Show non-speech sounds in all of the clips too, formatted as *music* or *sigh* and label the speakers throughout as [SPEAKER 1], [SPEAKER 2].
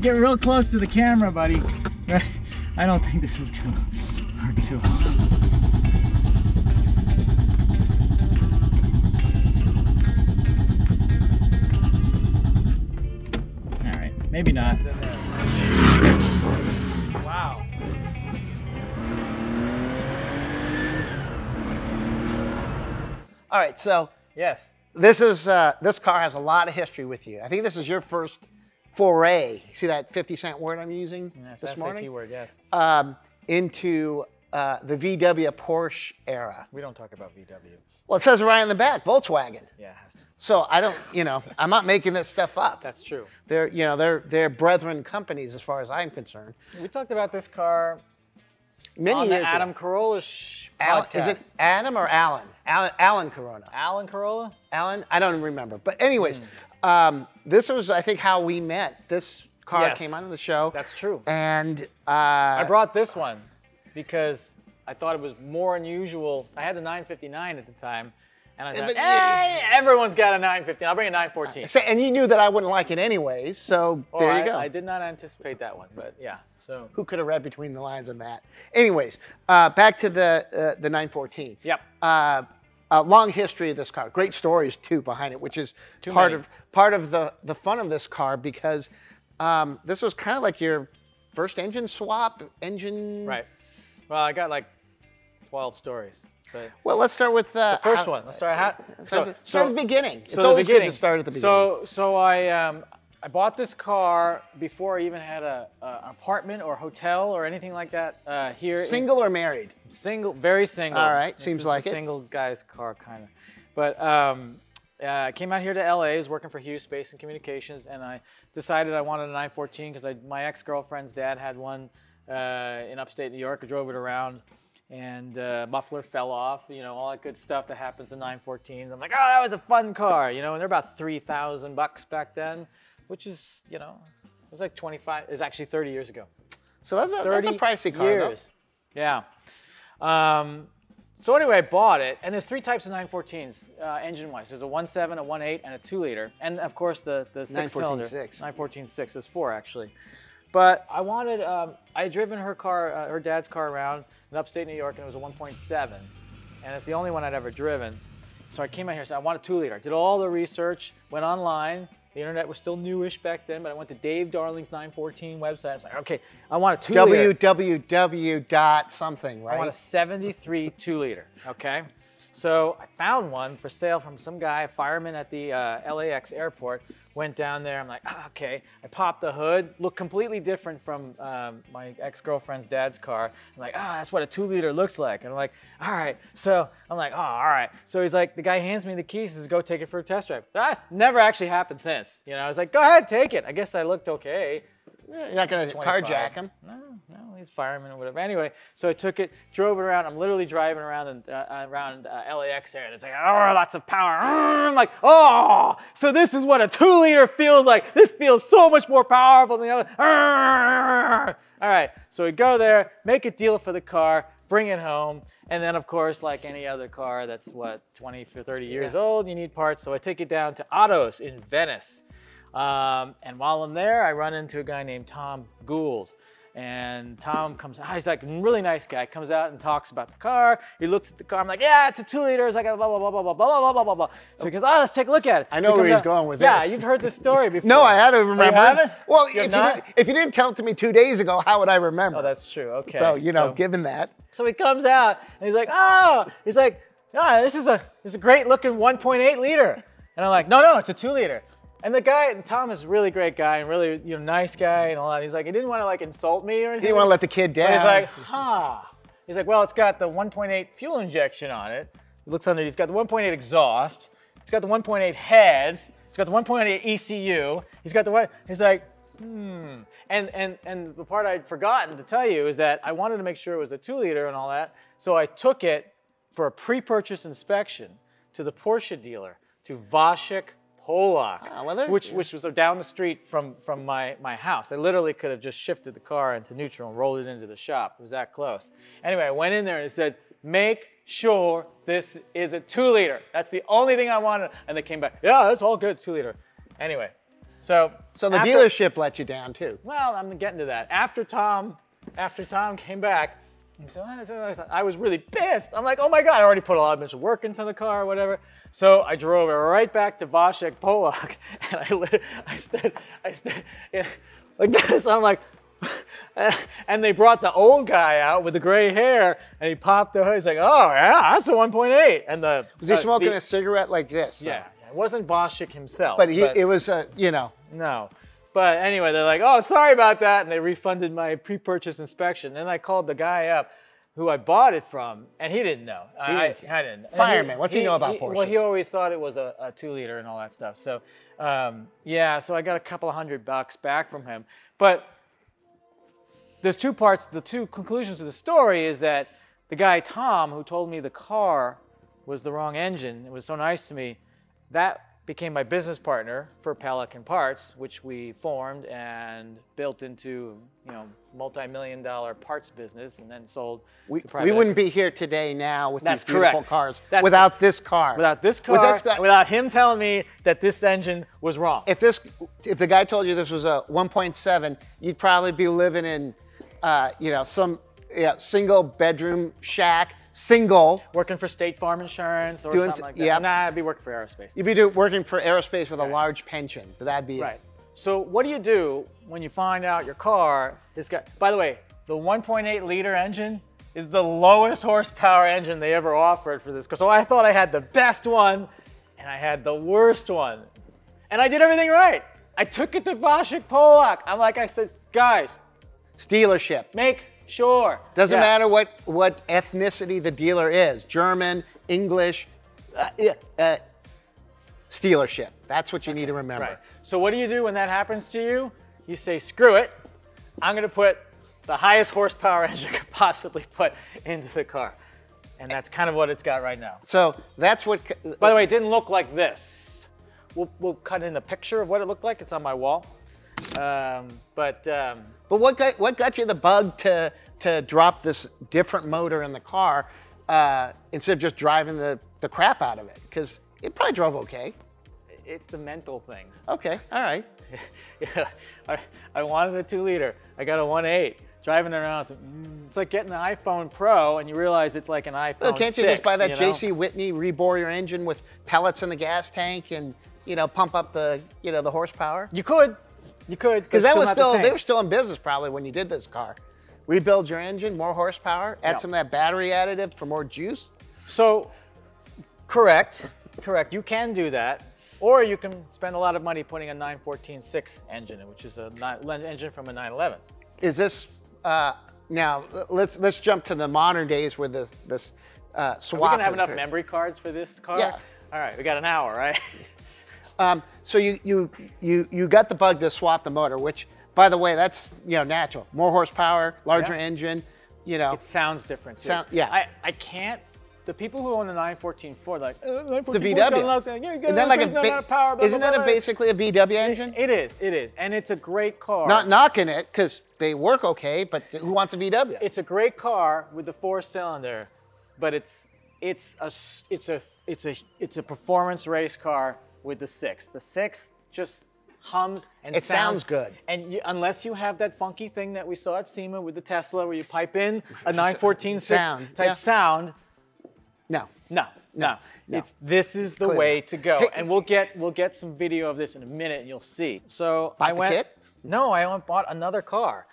[SPEAKER 1] Get real close to the camera, buddy. I don't think this is gonna work too well. All right, maybe not.
[SPEAKER 2] Wow.
[SPEAKER 3] All right, so
[SPEAKER 2] Yes.
[SPEAKER 3] This is uh, this car has a lot of history with you. I think this is your first foray. See that 50 cent word I'm using
[SPEAKER 2] Yes,
[SPEAKER 3] this
[SPEAKER 2] SAT
[SPEAKER 3] morning?
[SPEAKER 2] word, yes.
[SPEAKER 3] Um, into uh, the VW Porsche era.
[SPEAKER 2] We don't talk about VW.
[SPEAKER 3] Well, it says right on the back, Volkswagen.
[SPEAKER 2] Yeah, it has to.
[SPEAKER 3] So I don't, you know, I'm not making this stuff up. *laughs*
[SPEAKER 2] That's true.
[SPEAKER 3] They're, you know, they're they're brethren companies as far as I'm concerned.
[SPEAKER 2] We talked about this car
[SPEAKER 3] Many
[SPEAKER 2] on the Adam
[SPEAKER 3] ago.
[SPEAKER 2] Carolla sh-
[SPEAKER 3] Al-
[SPEAKER 2] podcast.
[SPEAKER 3] is it Adam or Alan? Alan, Alan Corona.
[SPEAKER 2] Alan Carolla?
[SPEAKER 3] Alan? I don't remember. But anyways, um, this was I think how we met. This car
[SPEAKER 2] Yes.
[SPEAKER 3] came on the show.
[SPEAKER 2] That's true.
[SPEAKER 3] and uh,
[SPEAKER 2] I brought this one because I thought it was more unusual. I had the 959 at the time, and I thought, hey, everyone's got a 915. I'll bring a 914.
[SPEAKER 3] Say- and you knew that I wouldn't like it anyways, so
[SPEAKER 2] Oh,
[SPEAKER 3] there
[SPEAKER 2] I,
[SPEAKER 3] you go.
[SPEAKER 2] I did not anticipate that one, but yeah. So
[SPEAKER 3] Who could have read between the lines on that? Anyways, uh, back to the uh, the 914.
[SPEAKER 2] Yep.
[SPEAKER 3] Uh, a long history of this car. Great stories too behind it, which is
[SPEAKER 2] Too
[SPEAKER 3] part
[SPEAKER 2] many.
[SPEAKER 3] of part of the the fun of this car because um, this was kind of like your first engine swap. Engine.
[SPEAKER 2] right. Well, I got like 12 stories, but
[SPEAKER 3] Well, let's start with uh,
[SPEAKER 2] the first
[SPEAKER 3] how-
[SPEAKER 2] one. Let's start. How,
[SPEAKER 3] Start, the, start at the beginning. It's
[SPEAKER 2] so the
[SPEAKER 3] always good
[SPEAKER 2] beginning.
[SPEAKER 3] to start at the beginning.
[SPEAKER 2] So, so I, um, I bought this car before I even had a, a an apartment or hotel or anything like that uh, here. in-
[SPEAKER 3] single or married?
[SPEAKER 2] single, very single.
[SPEAKER 3] All right, seems like
[SPEAKER 2] a
[SPEAKER 3] it.
[SPEAKER 2] Single guy's car, kind of. But um, uh, I came out here to LA. I was working for Hughes Space and Communications, and I decided I wanted a 914 because my ex-girlfriend's dad had one uh, in upstate New York. I drove it around, and uh, muffler fell off. You know all that good stuff that happens in 914s. I'm like, oh, that was a fun car. You know, and they're about 3,000 bucks back then, which is, you know, it was like 25. It was actually 30 years ago.
[SPEAKER 3] So that's a,
[SPEAKER 2] 30
[SPEAKER 3] that's a pricey car,
[SPEAKER 2] years. Yeah. Um, so anyway, I bought it, and there's three types of 914s uh, engine-wise. There's a 1.7, a 1.8, and a 2-liter, and of course the the six-cylinder
[SPEAKER 3] 914.6.
[SPEAKER 2] 914.6. There's four actually, but I wanted. Um, I had driven her car, uh, her dad's car around in upstate New York, and it was a 1.7, and it's the only one I'd ever driven. So I came out here and said I want a 2-liter. Did all the research, went online. The internet was still newish back then, but I went to Dave Darling's 914 website. I was like, okay, I want a 2-liter.
[SPEAKER 3] www dot something, right?
[SPEAKER 2] I want a 73 two liter. Okay. So I found one for sale from some guy, fireman at the uh, LAX airport. Went down there. I'm like, ah, okay. I popped the hood. Looked completely different from um, my ex-girlfriend's dad's car. I'm like, ah, that's what a two liter looks like. And I'm like, all right. So I'm like, oh, all right. So he's like, the guy hands me the keys. Says, go take it for a test drive. That's never actually happened since. You know, I was like, go ahead, take it. I guess I looked okay.
[SPEAKER 3] You're not going to carjack him.
[SPEAKER 2] No, no, he's fireman or whatever. Anyway, so I took it, drove it around. I'm literally driving around and uh, around uh, LAX there, and it's like, oh, lots of power. I'm *laughs* like, oh, so this is what a two liter feels like. This feels so much more powerful than the other. *laughs* All right, so we go there, make a deal for the car, bring it home, and then of course, like any other car that's what 20 or 30 years
[SPEAKER 3] Yeah.
[SPEAKER 2] old, you need parts. So I take it down to Autos in Venice. Um, and while I'm there, I run into a guy named Tom Gould. And Tom comes out, he's like a really nice guy, comes out and talks about the car. He looks at the car, I'm like, yeah, it's a two liter. It's like blah, blah, blah, blah, blah, blah, blah, blah, blah, blah. So he goes, oh, let's take a look at it.
[SPEAKER 3] I
[SPEAKER 2] So
[SPEAKER 3] know
[SPEAKER 2] he
[SPEAKER 3] where he's going with
[SPEAKER 2] Yeah,
[SPEAKER 3] this.
[SPEAKER 2] Yeah, you've heard the story *laughs* before.
[SPEAKER 3] No, I had to remember.
[SPEAKER 2] haven't?
[SPEAKER 3] Well,
[SPEAKER 2] You have
[SPEAKER 3] if you, didn't, if you didn't tell it to me two days ago, how would I remember?
[SPEAKER 2] Oh, that's true. Okay.
[SPEAKER 3] so you know,
[SPEAKER 2] So-
[SPEAKER 3] given that,
[SPEAKER 2] So he comes out and he's like, oh, he's like, ah, this is a this is a great looking 1.8 liter. And I'm like, no, no, it's a two liter. And the guy, Tom is a really great guy and really, you know, nice guy and all that. He's like, he didn't want to like insult me or anything.
[SPEAKER 3] he didn't want to let the kid down.
[SPEAKER 2] But he's like, huh. He's like, well, it's got the 1.8 fuel injection on it. It looks under, he's got the 1.8 exhaust. It's got the 1.8 heads. It's got the 1.8 ECU. He's got the one, he's like, hmm. And, and, and the part I'd forgotten to tell you is that I wanted to make sure it was a two liter and all that. So I took it for a pre-purchase inspection to the Porsche dealer, to Vasek Polak,
[SPEAKER 3] Ah, well,
[SPEAKER 2] which, which was down the street from, from my, my house. I literally could have just shifted the car into neutral and rolled it into the shop. It was that close. Anyway, I went in there and it said, make sure this is a two liter. That's the only thing I wanted. And they came back, yeah, that's all good, it's two liter. Anyway, So,
[SPEAKER 3] So the
[SPEAKER 2] after-
[SPEAKER 3] dealership let you down too.
[SPEAKER 2] Well, I'm getting to that. After Tom, after Tom came back, he said, "Ah, so- so-" I was really pissed. I'm like, oh my god, I already put a lot of work into the car, or whatever. So I drove it right back to Vasek Polak, *laughs* and I lit, I stood, I stood yeah, like this. I'm like. *laughs* And they brought the old guy out with the gray hair, and he popped the hood. He's like, "Oh yeah, that's a 1.8." And the
[SPEAKER 3] Was he smoking
[SPEAKER 2] the-
[SPEAKER 3] a cigarette like this? though?
[SPEAKER 2] Yeah, it wasn't Vasek himself.
[SPEAKER 3] But he, it was, uh, you know,
[SPEAKER 2] No. But anyway, they're like, oh, sorry about that. And they refunded my pre purchase inspection. Then I called the guy up who I bought it from, and he didn't know. I,
[SPEAKER 3] didn't
[SPEAKER 2] I, I didn't.
[SPEAKER 3] Fireman, what's he know about
[SPEAKER 2] Well, he always thought it was a, a two liter and all that stuff. So, um, yeah, so I got a couple of hundred bucks back from him. But there's two parts. The two conclusions to the story is that the guy Tom, who told me the car was the wrong engine, it was so nice to me, that became my business partner for Pelican Parts, which we formed and built into, you know, multi-million dollar parts business, and then sold.
[SPEAKER 3] we, we wouldn't be here today now with
[SPEAKER 2] That's
[SPEAKER 3] these beautiful
[SPEAKER 2] correct.
[SPEAKER 3] cars
[SPEAKER 2] That's
[SPEAKER 3] without this car.
[SPEAKER 2] Without this car,
[SPEAKER 3] With this
[SPEAKER 2] without him telling me that this engine was wrong.
[SPEAKER 3] if this, if the guy told you this was a 1.7, you'd probably be living in, uh, you know, some yeah, single bedroom shack, single.
[SPEAKER 2] working for State Farm Insurance or
[SPEAKER 3] Doing
[SPEAKER 2] something like that.
[SPEAKER 3] yep.
[SPEAKER 2] Nah, I'd be working for aerospace.
[SPEAKER 3] You'd be do, working for aerospace with a large pension, but that'd be it.
[SPEAKER 2] Right. So what do you do when you find out your car is got? By the way, the 1.8 liter engine is the lowest horsepower engine they ever offered for this. car. So I thought I had the best one, and I had the worst one, and I did everything right. I took it to Vasek Polak. I'm like, I said, guys,
[SPEAKER 3] Dealership.
[SPEAKER 2] make sure.
[SPEAKER 3] Doesn't
[SPEAKER 2] Yeah.
[SPEAKER 3] matter what, what ethnicity the dealer is German, English, uh, uh, dealership. That's what you need to remember.
[SPEAKER 2] Right. So what do you do when that happens to you? You say, screw it. I'm going to put the highest horsepower *laughs* engine I could possibly put into the car. And that's kind of what it's got right now.
[SPEAKER 3] So that's what.
[SPEAKER 2] By the way, it didn't look like this. We'll, we'll cut in a picture of what it looked like. It's on my wall. Um, but um,
[SPEAKER 3] But what got what got you the bug to to drop this different motor in the car uh, instead of just driving the the crap out of it? Because it probably drove okay.
[SPEAKER 2] it's the mental thing.
[SPEAKER 3] Okay, all right. *laughs*
[SPEAKER 2] yeah, I, I wanted a two liter. I got a 1.8. Driving around, mm, it's like getting the iPhone Pro and you realize it's like an iPhone.
[SPEAKER 3] Well, can't you just buy that
[SPEAKER 2] know?
[SPEAKER 3] J.C. Whitney, rebore your engine with pellets in the gas tank, and you know pump up the you know the horsepower?
[SPEAKER 2] You could, you could,
[SPEAKER 3] Because that was
[SPEAKER 2] not the
[SPEAKER 3] still they were still in business probably when you did this car. Rebuild your engine, more horsepower, add some of that battery additive for more juice.
[SPEAKER 2] So, correct, correct. You can do that, or you can spend a lot of money putting a 914.6 engine in, which is a engine from a 911.
[SPEAKER 3] Is this uh, now? Let's let's jump to the modern days where this this uh, swap.
[SPEAKER 2] Are we gonna have enough memory cards for this car?
[SPEAKER 3] Yeah.
[SPEAKER 2] All right, we got an hour, right? *laughs*
[SPEAKER 3] Um, so you you you you got the bug to swap the motor, which by the way, that's you know natural. More horsepower, larger
[SPEAKER 2] Yeah.
[SPEAKER 3] engine. You know,
[SPEAKER 2] it sounds different too.
[SPEAKER 3] Sound- yeah.
[SPEAKER 2] I, I can't. The people who own the 914 like, uh, 914
[SPEAKER 3] it's a
[SPEAKER 2] 's got a
[SPEAKER 3] VW.
[SPEAKER 2] lot yeah, you
[SPEAKER 3] Isn't that like a ba-
[SPEAKER 2] power, blah,
[SPEAKER 3] isn't
[SPEAKER 2] blah,
[SPEAKER 3] that
[SPEAKER 2] blah,
[SPEAKER 3] a basically a VW engine?
[SPEAKER 2] It is, it is, and it's a great car.
[SPEAKER 3] Not knocking it because they work okay, but who wants a VW?
[SPEAKER 2] it's a great car with the four cylinder, but it's it's a it's a it's a it's a performance race car with the six. The six just hums and
[SPEAKER 3] It sounds good.
[SPEAKER 2] And you, unless you have that funky thing that we saw at SEMA with the Tesla, where you pipe in *laughs* a 914
[SPEAKER 3] Sound,
[SPEAKER 2] type
[SPEAKER 3] yeah.
[SPEAKER 2] sound,
[SPEAKER 3] no.
[SPEAKER 2] no, no,
[SPEAKER 3] no.
[SPEAKER 2] It's this is the
[SPEAKER 3] Clearly.
[SPEAKER 2] way to go,
[SPEAKER 3] Hey,
[SPEAKER 2] and we'll get we'll get some video of this in a minute, and you'll see. So I went.
[SPEAKER 3] kit?
[SPEAKER 2] No, I went bought another car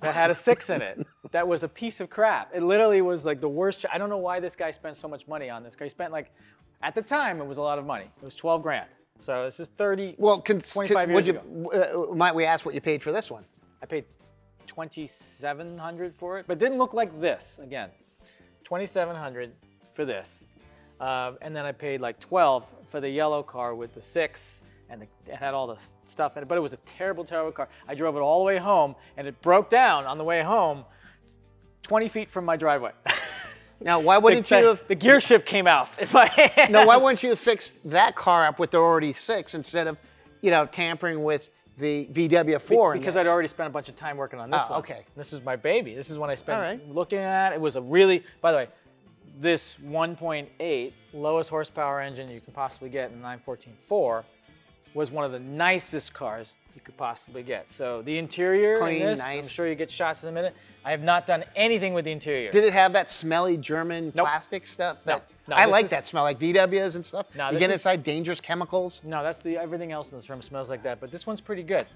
[SPEAKER 2] that had a six in it. *laughs* That was a piece of crap. It literally was like the worst. I don't know why this guy spent so much money on this car. He spent like, at the time, it was a lot of money. It was 12 grand. So this is 30.
[SPEAKER 3] Well, can,
[SPEAKER 2] 25
[SPEAKER 3] can- would
[SPEAKER 2] years
[SPEAKER 3] you, uh, might we ask what you paid for this one?
[SPEAKER 2] I paid 2,700 for it, but it didn't look like this. Again, 2,700 for this, um, and then I paid like 12 for the yellow car with the six, and the, it had all the stuff in it. But it was a terrible, terrible car. I drove it all the way home, and it broke down on the way home, 20 feet from my driveway. *laughs*
[SPEAKER 3] Now, why wouldn't
[SPEAKER 2] the,
[SPEAKER 3] you have?
[SPEAKER 2] the gear shift came off *laughs* in my hand.
[SPEAKER 3] No, why wouldn't you have fixed that car up with the already six instead of, you know, tampering with the VW4? in
[SPEAKER 2] because? I'd already spent a bunch of time working on this
[SPEAKER 3] Oh,
[SPEAKER 2] one.
[SPEAKER 3] okay.
[SPEAKER 2] This is my baby. This is what I spent
[SPEAKER 3] right.
[SPEAKER 2] looking at. It was a really, by the way, this 1.8 lowest horsepower engine you can possibly get in the 914.4 was one of the nicest cars you could possibly get. So the interior, in
[SPEAKER 3] Clean,
[SPEAKER 2] this, I'm sure you get shots in a minute. I have not done anything with the interior.
[SPEAKER 3] Did it have that smelly German
[SPEAKER 2] Nope.
[SPEAKER 3] plastic stuff?
[SPEAKER 2] No.
[SPEAKER 3] That,
[SPEAKER 2] No,
[SPEAKER 3] I like
[SPEAKER 2] is-
[SPEAKER 3] that smell, like VWs and stuff.
[SPEAKER 2] No,
[SPEAKER 3] you get inside dangerous chemicals.
[SPEAKER 2] No, that's the everything else in this room smells like that, but this one's pretty good.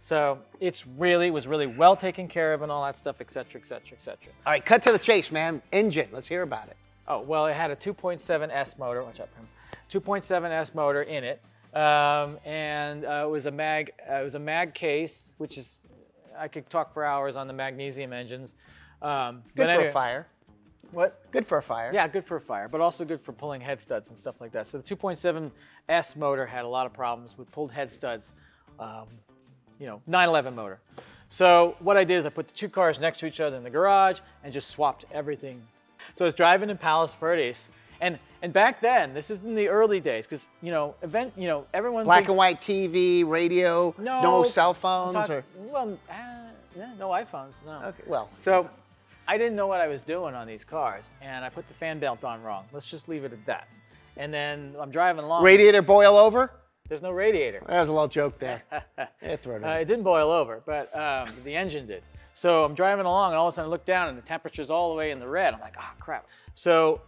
[SPEAKER 2] So it's really was really well taken care of and all that stuff, et cetera, et cetera, et cetera.
[SPEAKER 3] All right, cut to the chase, man. Engine. Let's hear about it.
[SPEAKER 2] Oh well, it had a 2.7 S motor. Watch out for him. 2.7 S motor in it, um, and uh, it was a mag. Uh, it was a mag case, which is I could talk for hours on the magnesium engines. Um,
[SPEAKER 3] Good for
[SPEAKER 2] anyway-
[SPEAKER 3] a fire.
[SPEAKER 2] What?
[SPEAKER 3] Good for a fire.
[SPEAKER 2] Yeah, good for a fire, but also good for pulling head studs and stuff like that. So the 2.7 S motor had a lot of problems with pulled head studs. Um, you know, 911 motor. So what I did is I put the two cars next to each other in the garage and just swapped everything. So I was driving in Palos Verdes, and and back then, this is in the early days, because you know, event, you know, everyone
[SPEAKER 3] Black
[SPEAKER 2] thinks,
[SPEAKER 3] and white TV, radio,
[SPEAKER 2] No,
[SPEAKER 3] cell phones,
[SPEAKER 2] talk-
[SPEAKER 3] or
[SPEAKER 2] well, uh, yeah, no iPhones, no.
[SPEAKER 3] okay, well,
[SPEAKER 2] So I didn't know what I was doing on these cars, and I put the fan belt on wrong. Let's just leave it at that. And then I'm driving along.
[SPEAKER 3] radiator boil over.
[SPEAKER 2] There's no radiator.
[SPEAKER 3] That was a little joke there. *laughs* yeah, throw it.
[SPEAKER 2] Uh, it didn't boil over, but um, the engine did. So I'm driving along, and all of a sudden I look down, and the temperature's all the way in the red. I'm like, oh crap. So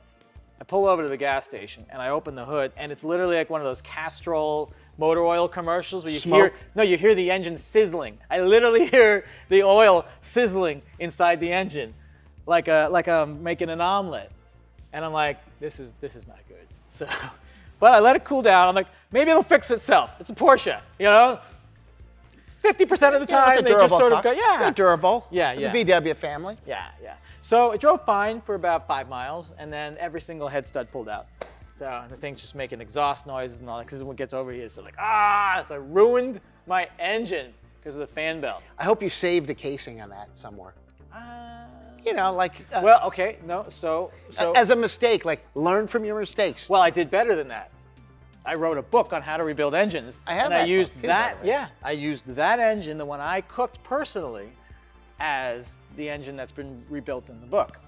[SPEAKER 2] I pull over to the gas station, and I open the hood, and it's literally like one of those Castrol motor oil commercials where you hear no, you hear the engine sizzling. I literally *laughs* hear the oil sizzling inside the engine, like a like I'm making an omelet. And I'm like, this is this is not good. *laughs* So, but I let it cool down. I'm like, maybe it'll fix itself. It's a Porsche, you know. 50% of the
[SPEAKER 3] Yeah,
[SPEAKER 2] time,
[SPEAKER 3] it's a
[SPEAKER 2] they
[SPEAKER 3] durable
[SPEAKER 2] just sort of
[SPEAKER 3] car.
[SPEAKER 2] go, yeah,
[SPEAKER 3] They're durable.
[SPEAKER 2] Yeah,
[SPEAKER 3] It's
[SPEAKER 2] yeah.
[SPEAKER 3] a VW family.
[SPEAKER 2] yeah, yeah. So it drove fine for about five miles, and then every single head stud pulled out. So the thing's just making exhaust noises and all that. Because when it gets over here, it's like ah, so I ruined my engine because of the fan belt.
[SPEAKER 3] I hope you saved the casing on that somewhere.
[SPEAKER 2] Uh,
[SPEAKER 3] You know, like uh,
[SPEAKER 2] well, okay, no. So so
[SPEAKER 3] as a mistake, like learn from your mistakes.
[SPEAKER 2] Well, I did better than that. I wrote a book on how to rebuild engines.
[SPEAKER 3] I have
[SPEAKER 2] and I
[SPEAKER 3] that book
[SPEAKER 2] used
[SPEAKER 3] too,
[SPEAKER 2] that. Yeah, I used that engine, the one I cooked personally, as the engine that's been rebuilt in the book.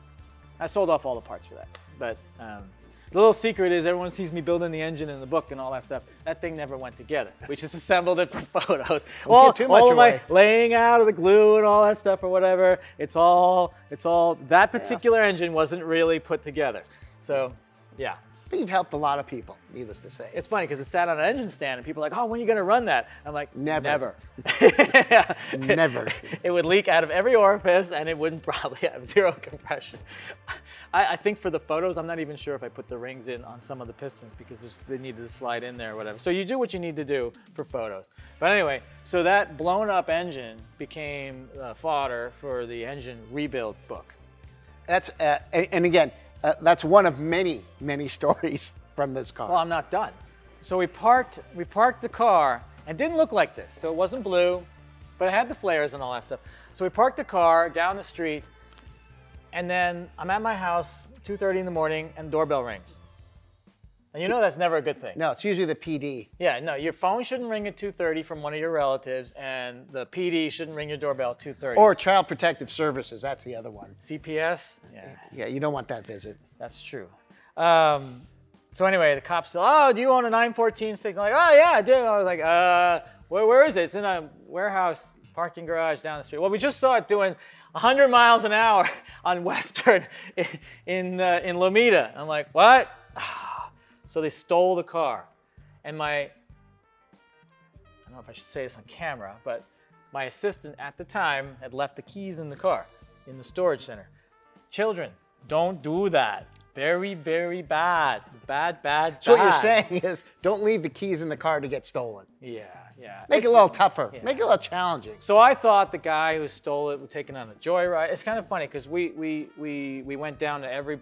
[SPEAKER 2] I sold off all the parts for that. But um, the little secret is everyone sees me building the engine in the book and all that stuff. That thing never went together. We just *laughs* assembled it for *laughs* photos. all
[SPEAKER 3] too much
[SPEAKER 2] all of my laying out of the glue and all that stuff or whatever. It's all. It's all. That particular engine wasn't really put together. So, yeah.
[SPEAKER 3] You've helped a lot of people, needless to say.
[SPEAKER 2] It's funny because it sat on an engine stand and people are like, oh, when are you going to run that? I'm like,
[SPEAKER 3] Never.
[SPEAKER 2] Never. *laughs*
[SPEAKER 3] Never. *laughs*
[SPEAKER 2] it would leak out of every orifice and it wouldn't *laughs* probably have zero compression. I, I think for the photos, I'm not even sure if I put the rings in on some of the pistons because they needed to slide in there or whatever. So you do what you need to do for photos. But anyway, so that blown up engine became uh, fodder for the engine rebuild book.
[SPEAKER 3] That's uh, and, and again, uh, that's one of many, many *laughs* stories from this car.
[SPEAKER 2] Well, I'm not done. So we parked, we parked the car, and didn't look like this. So it wasn't blue, but it had the flares and all that stuff. So we parked the car down the street, and then I'm at my house, 2:30 in the morning, and doorbell rings. And you know that's never a good thing.
[SPEAKER 3] no, it's usually the PD.
[SPEAKER 2] Yeah, no, your phone shouldn't ring at 2:30 from one of your relatives, and the PD shouldn't ring your doorbell at 2:30.
[SPEAKER 3] Or Child Protective Services, that's the other one.
[SPEAKER 2] CPS. Yeah.
[SPEAKER 3] Yeah, you don't want that visit.
[SPEAKER 2] That's true. Um, so anyway, the cops said, "Oh, do you own a 914 signal?" Like, "Oh yeah, I do." I was like, "Uh, where, where is it? It's in a warehouse parking garage down the street." Well, we just saw it doing 100 miles an hour *laughs* on Western *laughs* in in, uh, in Lomita. I'm like, "What?" So they stole the car, and my I don't know if I should say this on camera, but my assistant at the time had left the keys in the car in the storage center. Children, don't do that. Very, very bad. Bad, bad,
[SPEAKER 3] So what you're saying *laughs* is don't leave the keys in the car to get stolen.
[SPEAKER 2] Yeah, yeah.
[SPEAKER 3] Make it a little tougher.
[SPEAKER 2] yeah.
[SPEAKER 3] Make it a little challenging.
[SPEAKER 2] So I thought the guy who stole it was taken on a joyride. It's kind of funny because we, we, we, we went down to every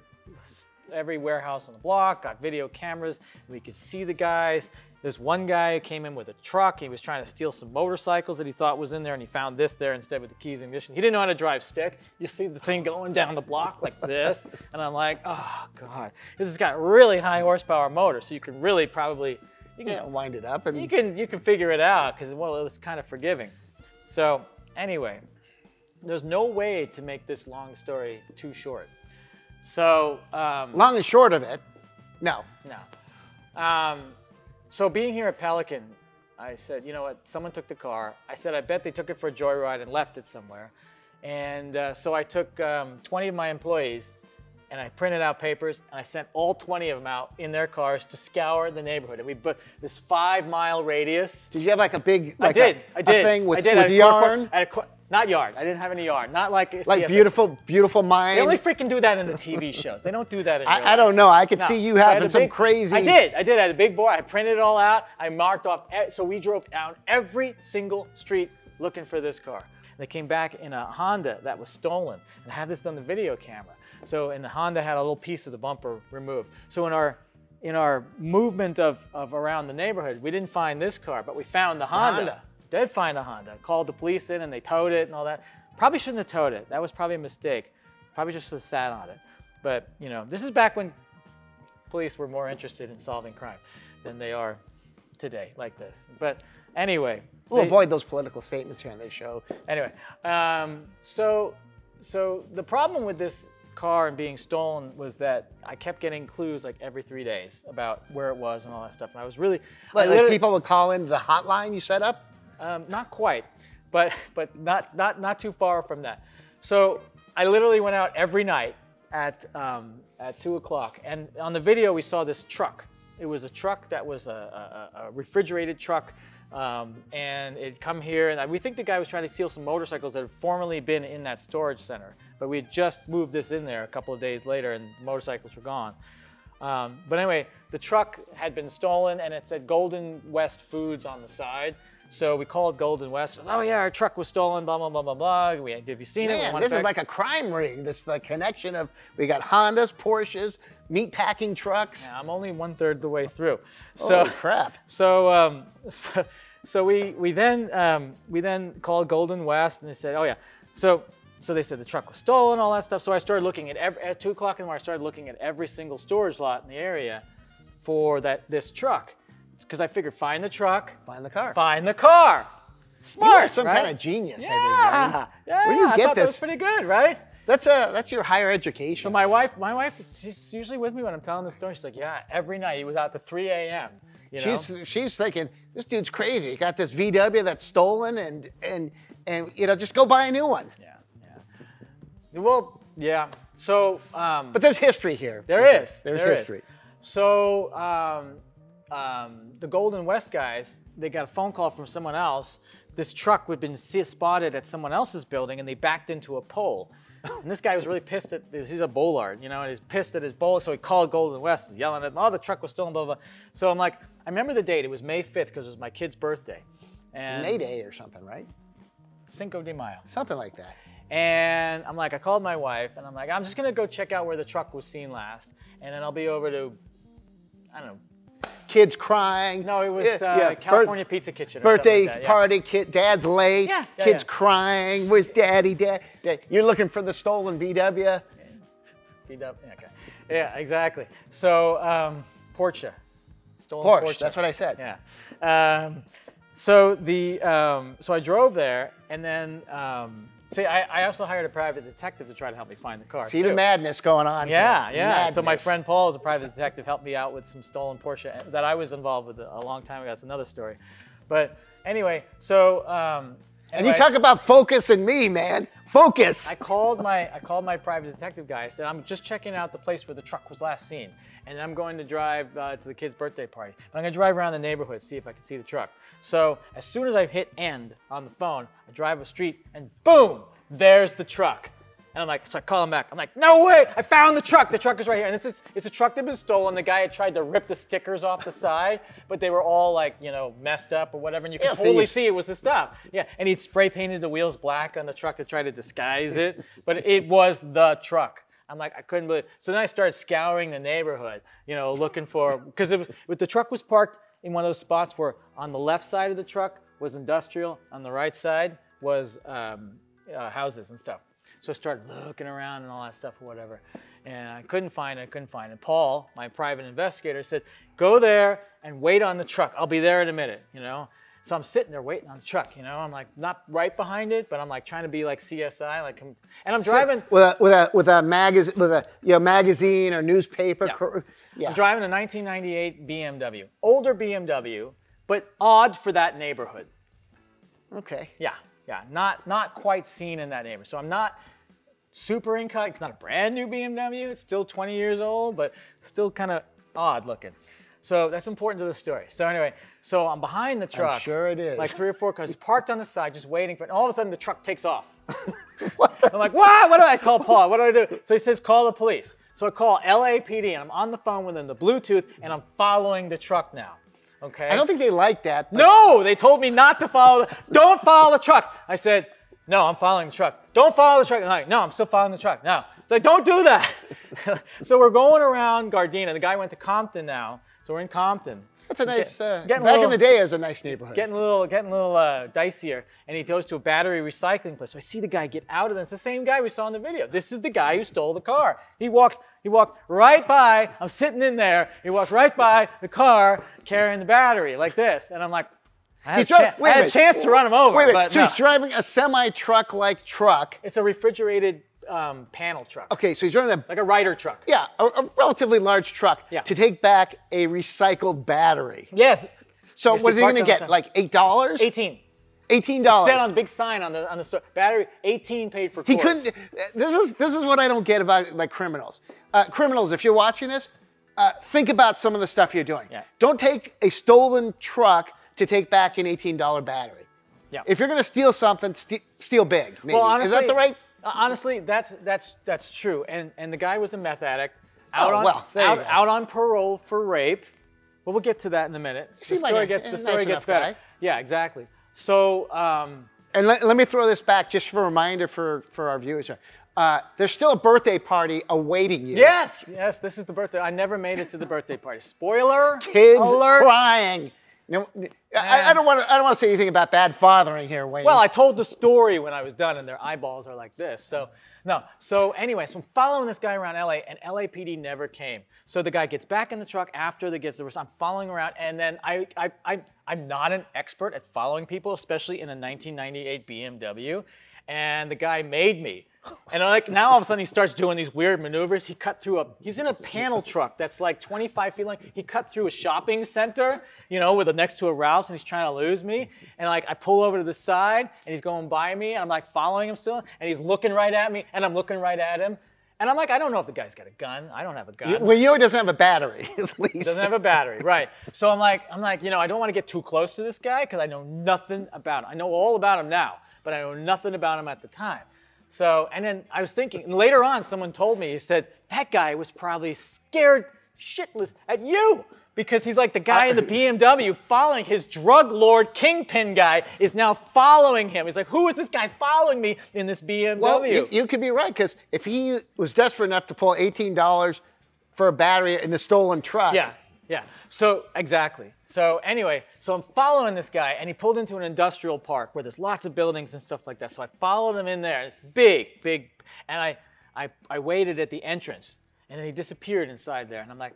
[SPEAKER 2] every warehouse on the block, got video cameras. We could see the guys. This one guy came in with a truck. He was trying to steal some motorcycles that he thought was in there, and he found this there instead with the keys and ignition. He didn't know how to drive stick. You see the thing going down the block like this, and I'm like, oh god, this has got really high horsepower motor, so you can really probably you can
[SPEAKER 3] Yeah, wind it up and
[SPEAKER 2] you can you can figure it out because well it's kind of forgiving. So anyway, there's no way to make this long story too short. So um,
[SPEAKER 3] long and short of it, no.
[SPEAKER 2] no. Um, so being here at Pelican, I said, you know what? Someone took the car. I said, I bet they took it for a joyride and left it somewhere. And uh, so I took um, 20 of my employees and I printed out papers and I sent all 20 of them out in their cars to scour the neighborhood. And we put this five mile radius.
[SPEAKER 3] Did you have like a big, like
[SPEAKER 2] I did.
[SPEAKER 3] a,
[SPEAKER 2] I did.
[SPEAKER 3] a thing with,
[SPEAKER 2] I did.
[SPEAKER 3] with
[SPEAKER 2] I had a
[SPEAKER 3] yarn?
[SPEAKER 2] I had a cor- not yard. I didn't have any yard. Not like a
[SPEAKER 3] Like beautiful, beautiful mind.
[SPEAKER 2] They only freaking do that in the TV shows. They don't do that in *laughs* real
[SPEAKER 3] I, I don't know. I could
[SPEAKER 2] no.
[SPEAKER 3] see you
[SPEAKER 2] So
[SPEAKER 3] having some
[SPEAKER 2] big-
[SPEAKER 3] crazy.
[SPEAKER 2] I did. I did. I had a big board. I printed it all out. I marked off. So we drove down every single street looking for this car. They came back in a Honda that was stolen, and I have this on the video camera. So, and the Honda had a little piece of the bumper removed. So in our in our movement of, of around the neighborhood, we didn't find this car, but we found the Honda.
[SPEAKER 3] Honda.
[SPEAKER 2] Did find a Honda. Called the police in, and they towed it and all that. Probably shouldn't have towed it. That was probably a mistake. Probably just should have sat on it. But you know, this is back when police were more interested in solving crime than they are today, like this. But anyway,
[SPEAKER 3] We'll
[SPEAKER 2] they-
[SPEAKER 3] avoid those political statements here on this show.
[SPEAKER 2] anyway, um, so so the problem with this car and being stolen was that I kept getting clues like every three days about where it was and all that stuff, and I was really I
[SPEAKER 3] Like, like people would call in the hotline you set up.
[SPEAKER 2] Um, not quite, but but not not not too far from that. So I literally went out every night at um, at two o'clock, and on the video we saw this truck. It was a truck that was a, a, a refrigerated truck, um, and it come here, and we think the guy was trying to steal some motorcycles that had formerly been in that storage center, but we had just moved this in there a couple of days later, and motorcycles were gone. Um, but anyway, the truck had been stolen and it said Golden West Foods on the side. So we called Golden West. Oh yeah, our truck was stolen. Blah blah blah blah blah. We, have you seen
[SPEAKER 3] Man,
[SPEAKER 2] it
[SPEAKER 3] this is like a crime ring. This the connection of we got Hondas, Porsches, meat packing trucks.
[SPEAKER 2] I'm only one third the way through. So
[SPEAKER 3] Holy crap! *laughs*
[SPEAKER 2] So, um, so, so we we then um, we then called Golden West and they said, oh yeah, so so they said the truck was stolen, all that stuff. So I started looking at every at two o'clock in the morning. I started looking at every single storage lot in the area for that this truck because I figured find the truck,
[SPEAKER 3] Find the car.
[SPEAKER 2] find the car. Smart,
[SPEAKER 3] You are some
[SPEAKER 2] right?
[SPEAKER 3] kind of genius.
[SPEAKER 2] Yeah,
[SPEAKER 3] I think, man.
[SPEAKER 2] yeah.
[SPEAKER 3] Where do you
[SPEAKER 2] I
[SPEAKER 3] get
[SPEAKER 2] thought That was
[SPEAKER 3] this?
[SPEAKER 2] pretty good, right?
[SPEAKER 3] That's a that's your higher education.
[SPEAKER 2] So my wife, my wife, is- she's usually with me when I'm telling the story. She's like, yeah, every night he was out to 3 a.m. You know?
[SPEAKER 3] She's she's thinking this dude's crazy. He got this VW that's stolen, and and and you know just go buy a new one.
[SPEAKER 2] Yeah, yeah. Well, yeah. So, um,
[SPEAKER 3] But there's history here.
[SPEAKER 2] there is.
[SPEAKER 3] There's
[SPEAKER 2] there is.
[SPEAKER 3] history.
[SPEAKER 2] So, um, um, the Golden West guys, they got a phone call from someone else. This truck had been spotted at someone else's building, and they backed into a pole. And this guy was really pissed at this. He's a Bollard, you know, and he's pissed at his bowl. So he called Golden West, yelling at him, "Oh, the truck was stolen!" Blah blah. blah. So I'm like, I remember the date. It was May 5th because it was my kid's birthday. And
[SPEAKER 3] Mayday or something, right?
[SPEAKER 2] Cinco de Mayo.
[SPEAKER 3] Something like that.
[SPEAKER 2] And I'm like, I called my wife, and I'm like, I'm just gonna go check out where the truck was seen last, and then I'll be over to, I don't know.
[SPEAKER 3] Kids crying.
[SPEAKER 2] No, it was
[SPEAKER 3] Yeah,
[SPEAKER 2] uh,
[SPEAKER 3] yeah. Birth-
[SPEAKER 2] California Pizza Kitchen. Or
[SPEAKER 3] birthday
[SPEAKER 2] like that, yeah.
[SPEAKER 3] party, kid, dad's late, kids crying, where's daddy, dad, dad? You're looking for the stolen VW.
[SPEAKER 2] Yeah, okay. Yeah, exactly. So um, Porsche, stolen
[SPEAKER 3] Porsche,
[SPEAKER 2] Porsche.
[SPEAKER 3] that's what I said.
[SPEAKER 2] Yeah. Um, so the um, so I drove there, and then um, see, I, I also hired a private detective to try to help me find the car.
[SPEAKER 3] See the madness going on.
[SPEAKER 2] Yeah,
[SPEAKER 3] here.
[SPEAKER 2] yeah. So my friend Paul is a private detective, helped me out with some stolen Porsche that I was involved with a long time ago. That's another story. But anyway, so um,
[SPEAKER 3] And you talk about focus and me, man. Focus.
[SPEAKER 2] I called my I called my private detective guy. I said I'm just checking out the place where the truck was last seen, and I'm going to drive uh, to the kid's birthday party. But I'm gonna drive around the neighborhood see if I can see the truck. So as soon as I hit end on the phone, I drive a street, and boom, there's the truck. And I'm like, so I call him back. I'm like, no way! I found the truck. The truck is right here. And this is it's a truck that had been stolen. The guy had tried to rip the stickers off the side, but they were all like, you know, messed up or whatever. And you could
[SPEAKER 3] Yeah,
[SPEAKER 2] totally
[SPEAKER 3] thieves.
[SPEAKER 2] see it was the stuff. Yeah, and he'd spray painted the wheels black on the truck to try to disguise it, but it was the truck. I'm like, I couldn't believe. So then I started scouring the neighborhood, you know, looking for because it was with the truck was parked in one of those spots where on the left side of the truck was industrial, on the right side was um, uh, houses and stuff. So I started looking around and all that stuff or whatever, and I couldn't find it. I couldn't find it. Paul, my private investigator, said, "Go there and wait on the truck. I'll be there in a minute." You know. So I'm sitting there waiting on the truck. You know, I'm like not right behind it, but I'm like trying to be like CSI, like, and I'm driving.
[SPEAKER 3] with a with a with a magazine with a you know magazine or newspaper.
[SPEAKER 2] Yeah.
[SPEAKER 3] yeah.
[SPEAKER 2] I'm driving a 1998 BMW, older BMW, but odd for that neighborhood.
[SPEAKER 3] Okay.
[SPEAKER 2] Yeah, yeah, not not quite seen in that neighborhood. So I'm not super in cut. It's not a brand new BMW. It's still 20 years old, but still kind of odd looking. So that's important to the story. So anyway, so I'm behind the truck.
[SPEAKER 3] sure it is.
[SPEAKER 2] Like three or four cars parked on the side, just waiting for it. And all of a sudden, the truck takes off. *laughs* I'm like, what? What do I call Paul? What do I do? So he says, call the police. So I call LAPD, and I'm on the phone with them, the Bluetooth, and I'm following the truck now. Okay.
[SPEAKER 3] I don't think they like that.
[SPEAKER 2] No, they told me not to follow. The, don't follow the truck. I said, no, I'm following the truck. Don't follow the truck. Like, no, I'm still following the truck. No. It's like, don't do that. *laughs* so we're going around Gardena. The guy went to Compton now, so we're in Compton.
[SPEAKER 3] That's a nice. Uh,
[SPEAKER 2] getting
[SPEAKER 3] back
[SPEAKER 2] little-
[SPEAKER 3] in the day, it was a nice neighborhood.
[SPEAKER 2] Getting a little, getting a little uh, dicier, and he goes to a battery recycling place. So I see the guy get out of there. It's the same guy we saw in the video. This is the guy who stole the car. He walked, he walked right by. I'm sitting in there. He walked right by the car carrying the battery like this, and I'm like, I had,
[SPEAKER 3] He's
[SPEAKER 2] a,
[SPEAKER 3] dri- wait
[SPEAKER 2] I
[SPEAKER 3] a
[SPEAKER 2] had a chance to run him over,
[SPEAKER 3] Wait a minute.
[SPEAKER 2] but
[SPEAKER 3] So
[SPEAKER 2] no.
[SPEAKER 3] he's driving a semi-truck like truck.
[SPEAKER 2] it's a refrigerated um, panel truck,
[SPEAKER 3] Okay, so he's driving a
[SPEAKER 2] like a Ryder truck.
[SPEAKER 3] yeah, a, a relatively large truck
[SPEAKER 2] Yeah.
[SPEAKER 3] to take back a recycled battery.
[SPEAKER 2] Yes,
[SPEAKER 3] So
[SPEAKER 2] Yes,
[SPEAKER 3] what is he going to get? Like eight dollars?
[SPEAKER 2] 18.
[SPEAKER 3] Eighteen dollars.
[SPEAKER 2] Said on the big sign on the on the store. Battery 18 paid for.
[SPEAKER 3] He couldn't. This is this is what I don't get about like criminals. Uh, criminals, if you're watching this, uh, think about some of the stuff you're doing.
[SPEAKER 2] Yeah.
[SPEAKER 3] Don't take a stolen truck to take back an eighteen dollar battery.
[SPEAKER 2] Yeah.
[SPEAKER 3] If you're going to steal something, ste- steal big. Maybe.
[SPEAKER 2] Well, honestly,
[SPEAKER 3] is that the right?
[SPEAKER 2] uh, Honestly, that's that's that's true. And and the guy was a meth addict, out
[SPEAKER 3] Oh,
[SPEAKER 2] on
[SPEAKER 3] well,
[SPEAKER 2] out, out on parole for rape. But we'll get to that in a minute. The story
[SPEAKER 3] like a-
[SPEAKER 2] gets the
[SPEAKER 3] nice
[SPEAKER 2] story gets better.
[SPEAKER 3] guy.
[SPEAKER 2] Yeah, exactly. So um,
[SPEAKER 3] And let, let me throw this back just for a reminder for, for our viewers. Uh, there's still a birthday party awaiting you.
[SPEAKER 2] yes, yes, this is the birthday. I never made it to the birthday party. Spoiler
[SPEAKER 3] Kids
[SPEAKER 2] alert.
[SPEAKER 3] crying. No, I, I don't want to. I don't want to say anything about bad fathering here, Wayne.
[SPEAKER 2] Well, I told the story when I was done, and their eyeballs are like this. So, no. So, anyway, so I'm following this guy around LA, and LAPD never came. So the guy gets back in the truck after the gets the. I'm following around, and then I, I, I, I'm not an expert at following people, especially in a 1998 BMW. And the guy made me. And like now all of a sudden he starts doing these weird maneuvers. He cut through a he's in a panel truck that's like 25 feet long. He cut through a shopping center, you know, with a next to a Ralph's and he's trying to lose me. And like I pull over to the side and he's going by me and I'm like following him still and he's looking right at me and I'm looking right at him. And I'm like, I don't know if the guy's got a gun. I don't have a gun.
[SPEAKER 3] well, you know he doesn't have a battery, *laughs* at least.
[SPEAKER 2] Doesn't have a battery, right? So I'm like, I'm like, you know, I don't want to get too close to this guy because I know nothing about him. I know all about him now, but I know nothing about him at the time. So, and then I was thinking, and later on, someone told me, he said that guy was probably scared shitless at you because he's like the guy in the BMW following his drug lord kingpin guy is now following him. He's like, who is this guy following me in this BMW?
[SPEAKER 3] well, you, you could be right because if he was desperate enough to pull eighteen dollars for a battery in a stolen truck,
[SPEAKER 2] Yeah, yeah. So exactly. So anyway, so I'm following this guy, and he pulled into an industrial park where there's lots of buildings and stuff like that. So I followed him in there. And it's big, big, and I, I, I waited at the entrance, and then he disappeared inside there, and I'm like.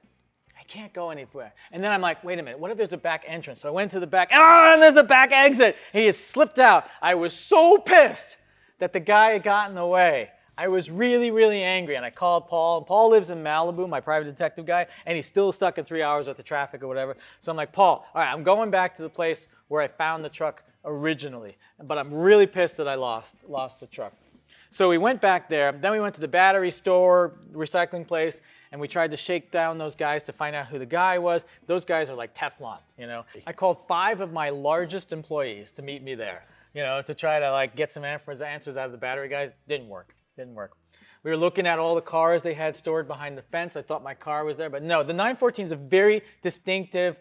[SPEAKER 2] I can't go anywhere. And then I'm like, wait a minute, what if there's a back entrance? So I went to the back, ah, and there's a back exit. And he just slipped out. I was so pissed that the guy had gotten in the way. I was really, really angry, and I called Paul. And Paul lives in Malibu, my private detective guy, and he's still stuck in three hours worth of traffic or whatever. So I'm like, Paul, all right, I'm going back to the place where I found the truck originally, but I'm really pissed that I lost lost the truck. So we went back there. Then we went to the battery store, recycling place, and we tried to shake down those guys to find out who the guy was. Those guys are like Teflon, you know. I called five of my largest employees to meet me there, you know, to try to like get some answers answers out of the battery guys. Didn't work. Didn't work. We were looking at all the cars they had stored behind the fence. I thought my car was there, but no. The 914 is a very distinctive,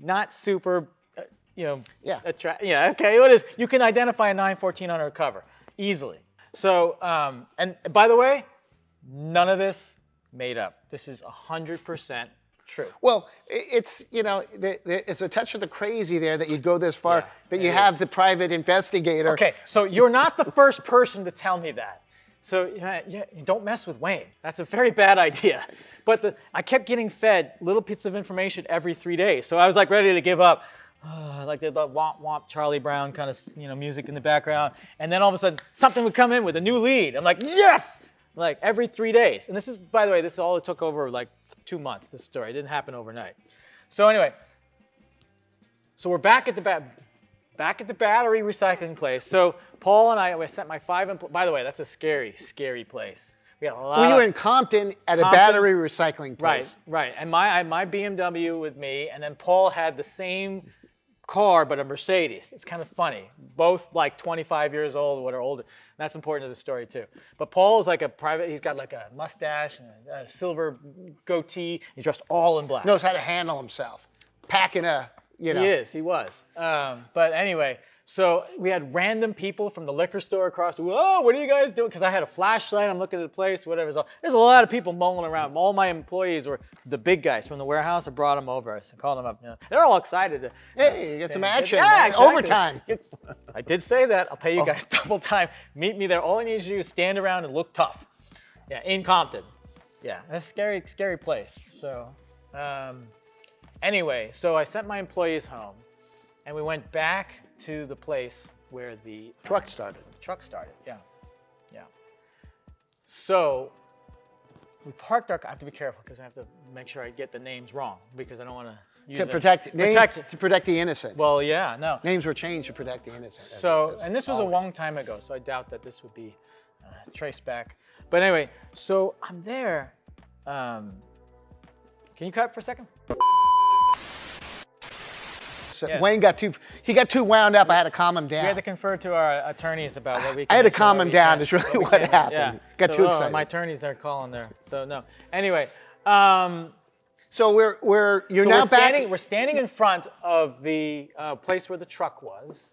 [SPEAKER 2] not super, uh, you know,
[SPEAKER 3] Yeah.
[SPEAKER 2] attra- yeah, okay, what is, you can identify a 914 on her cover easily. So, um, and by the way, none of this made up. This is 100% true.
[SPEAKER 3] Well, it's you know it's a touch of the crazy there that you go this far
[SPEAKER 2] Yeah,
[SPEAKER 3] that you
[SPEAKER 2] is.
[SPEAKER 3] have the private investigator.
[SPEAKER 2] Okay, so you're not the first person to tell me that. So yeah, yeah, don't mess with Wayne. That's a very bad idea. But the, I kept getting fed little bits of information every three days. So I was like ready to give up. *sighs* like the, the womp womp Charlie Brown kind of you know music in the background, and then all of a sudden something would come in with a new lead. I'm like yes, like every three days. And this is by the way, this is all it took over like two months. This story it didn't happen overnight. So anyway, so we're back at the ba- back at the battery recycling place. So Paul and I, I sent my five. Empl- By the way, that's a scary, scary place. We had a lot.
[SPEAKER 3] You were in Compton at a battery recycling place.
[SPEAKER 2] right. Right. And my I had my BMW with me, and then Paul had the same car but a Mercedes. It's kind of funny. Both like 25 years old, what are older. And that's important to the story too. But Paul is like a private. He's got like a mustache and a, a silver goatee. He's dressed all in black.
[SPEAKER 3] Knows how to handle himself. Packing a, you know.
[SPEAKER 2] He is. He was. Um, but anyway, so we had random people from the liquor store across. Oh, what are you guys doing? Because I had a flashlight. I'm looking at the place. Whatever. So there's a lot of people mulling around. All my employees were the big guys from the warehouse. I brought them over. I called them up. You know, they're all excited. To,
[SPEAKER 3] Hey, you got some action.
[SPEAKER 2] Yeah, exactly.
[SPEAKER 3] Overtime.
[SPEAKER 2] I did say that. I'll pay
[SPEAKER 3] Oh.
[SPEAKER 2] you guys *laughs* double time. Meet me there. All I need you to do is stand around and look tough. Yeah, in Compton. Yeah, that's a scary, scary place. So, um, anyway, so I sent my employees home, and we went back to the place where the uh,
[SPEAKER 3] Truck started.
[SPEAKER 2] the truck started. Yeah, yeah. So we parked our. I have to be careful because I have to make sure I get the names wrong because I don't want to.
[SPEAKER 3] To protect, names,
[SPEAKER 2] protect.
[SPEAKER 3] to protect the innocent.
[SPEAKER 2] Well, yeah, no.
[SPEAKER 3] names were changed to protect the innocent.
[SPEAKER 2] So, and this was a long time ago, so I doubt that this would be uh, traced back. But anyway, so I'm there. Um, can you cut for a second?
[SPEAKER 3] So
[SPEAKER 2] yes.
[SPEAKER 3] Wayne got too he got too wound up. I had to calm him down.
[SPEAKER 2] We had to confer to our attorneys about what we.
[SPEAKER 3] I had to calm him down, is really what
[SPEAKER 2] can't.
[SPEAKER 3] happened. Got
[SPEAKER 2] So,
[SPEAKER 3] too
[SPEAKER 2] oh,
[SPEAKER 3] excited.
[SPEAKER 2] My attorneys are calling there. So no. Anyway, um,
[SPEAKER 3] so we're we're you're
[SPEAKER 2] so
[SPEAKER 3] now
[SPEAKER 2] we're
[SPEAKER 3] back.
[SPEAKER 2] standing. We're standing in front of the uh, place where the truck was,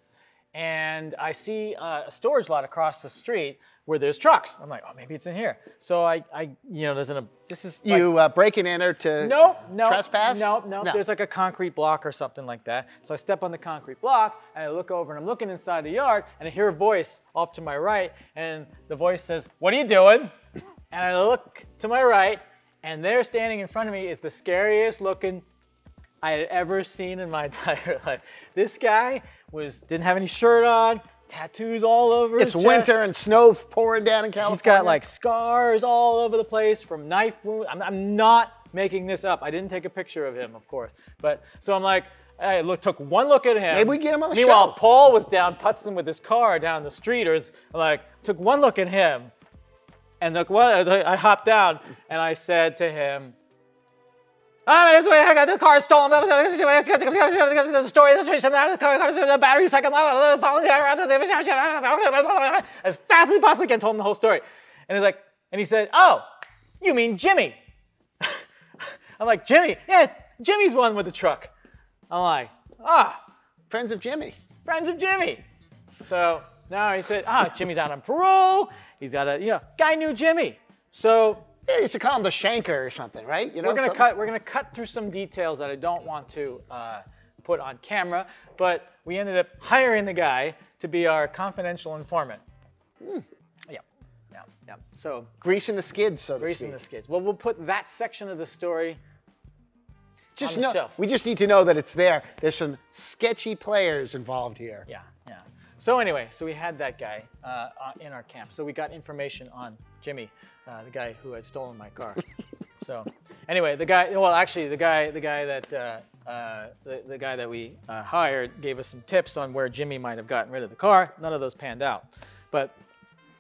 [SPEAKER 2] and I see uh, a storage lot across the street where there's trucks. I'm like, oh, maybe it's in here. So I, I, you know, there's an. This is like-
[SPEAKER 3] you uh, break and enter to
[SPEAKER 2] No, no.
[SPEAKER 3] trespass.
[SPEAKER 2] No, no, There's like a concrete block or something like that. So I step on the concrete block and I look over and I'm looking inside the yard and I hear a voice off to my right and the voice says, "What are you doing?" And I look to my right and there standing in front of me is the scariest looking I had ever seen in my *laughs* entire life. This guy was didn't have any shirt on, tattoos all over
[SPEAKER 3] it's winter and snow's pouring down in California.
[SPEAKER 2] He's got like scars all over the place from knife wounds. I'm, I'm not making this up. I didn't take a picture of him, of course. But so I'm like, I look, took one look at him.
[SPEAKER 3] Maybe we get him on the
[SPEAKER 2] Meanwhile,
[SPEAKER 3] show.
[SPEAKER 2] Paul was down putzing with his car down the street, or like took one look at him, and look, what I hopped down and I said to him. Ah, this way, I got this car stolen. The story, the car, the battery second. As fast as he possibly can, told him the whole story. And he's like, and he said, "Oh, you mean Jimmy?" I'm like, "Jimmy? Yeah, Jimmy's the one with the truck." I'm like, "Ah,
[SPEAKER 3] friends of Jimmy.
[SPEAKER 2] friends of Jimmy." So now he said, "Ah, Jimmy's out on parole. He's got a, you know, guy knew Jimmy." So
[SPEAKER 3] Yeah, you used to call him the Shanker or something, right? You know,
[SPEAKER 2] we're gonna
[SPEAKER 3] something-
[SPEAKER 2] cut. We're gonna cut through some details that I don't want to uh, put on camera, but we ended up hiring the guy to be our confidential informant.
[SPEAKER 3] Hmm.
[SPEAKER 2] Yeah, yeah, yeah. So
[SPEAKER 3] greasing the skids, so to
[SPEAKER 2] greasing the skids. Well, we'll put that section of the story.
[SPEAKER 3] Just know,
[SPEAKER 2] shelf.
[SPEAKER 3] we just need to know that it's there. There's some sketchy players involved here.
[SPEAKER 2] Yeah, yeah. So anyway, so we had that guy uh, uh, in our camp. So we got information on Jimmy, uh, the guy who had stolen my car. *laughs* so anyway, the guy. Well, actually, the guy, the guy that uh, uh, the, the guy that we uh, hired gave us some tips on where Jimmy might have gotten rid of the car. None of those panned out. But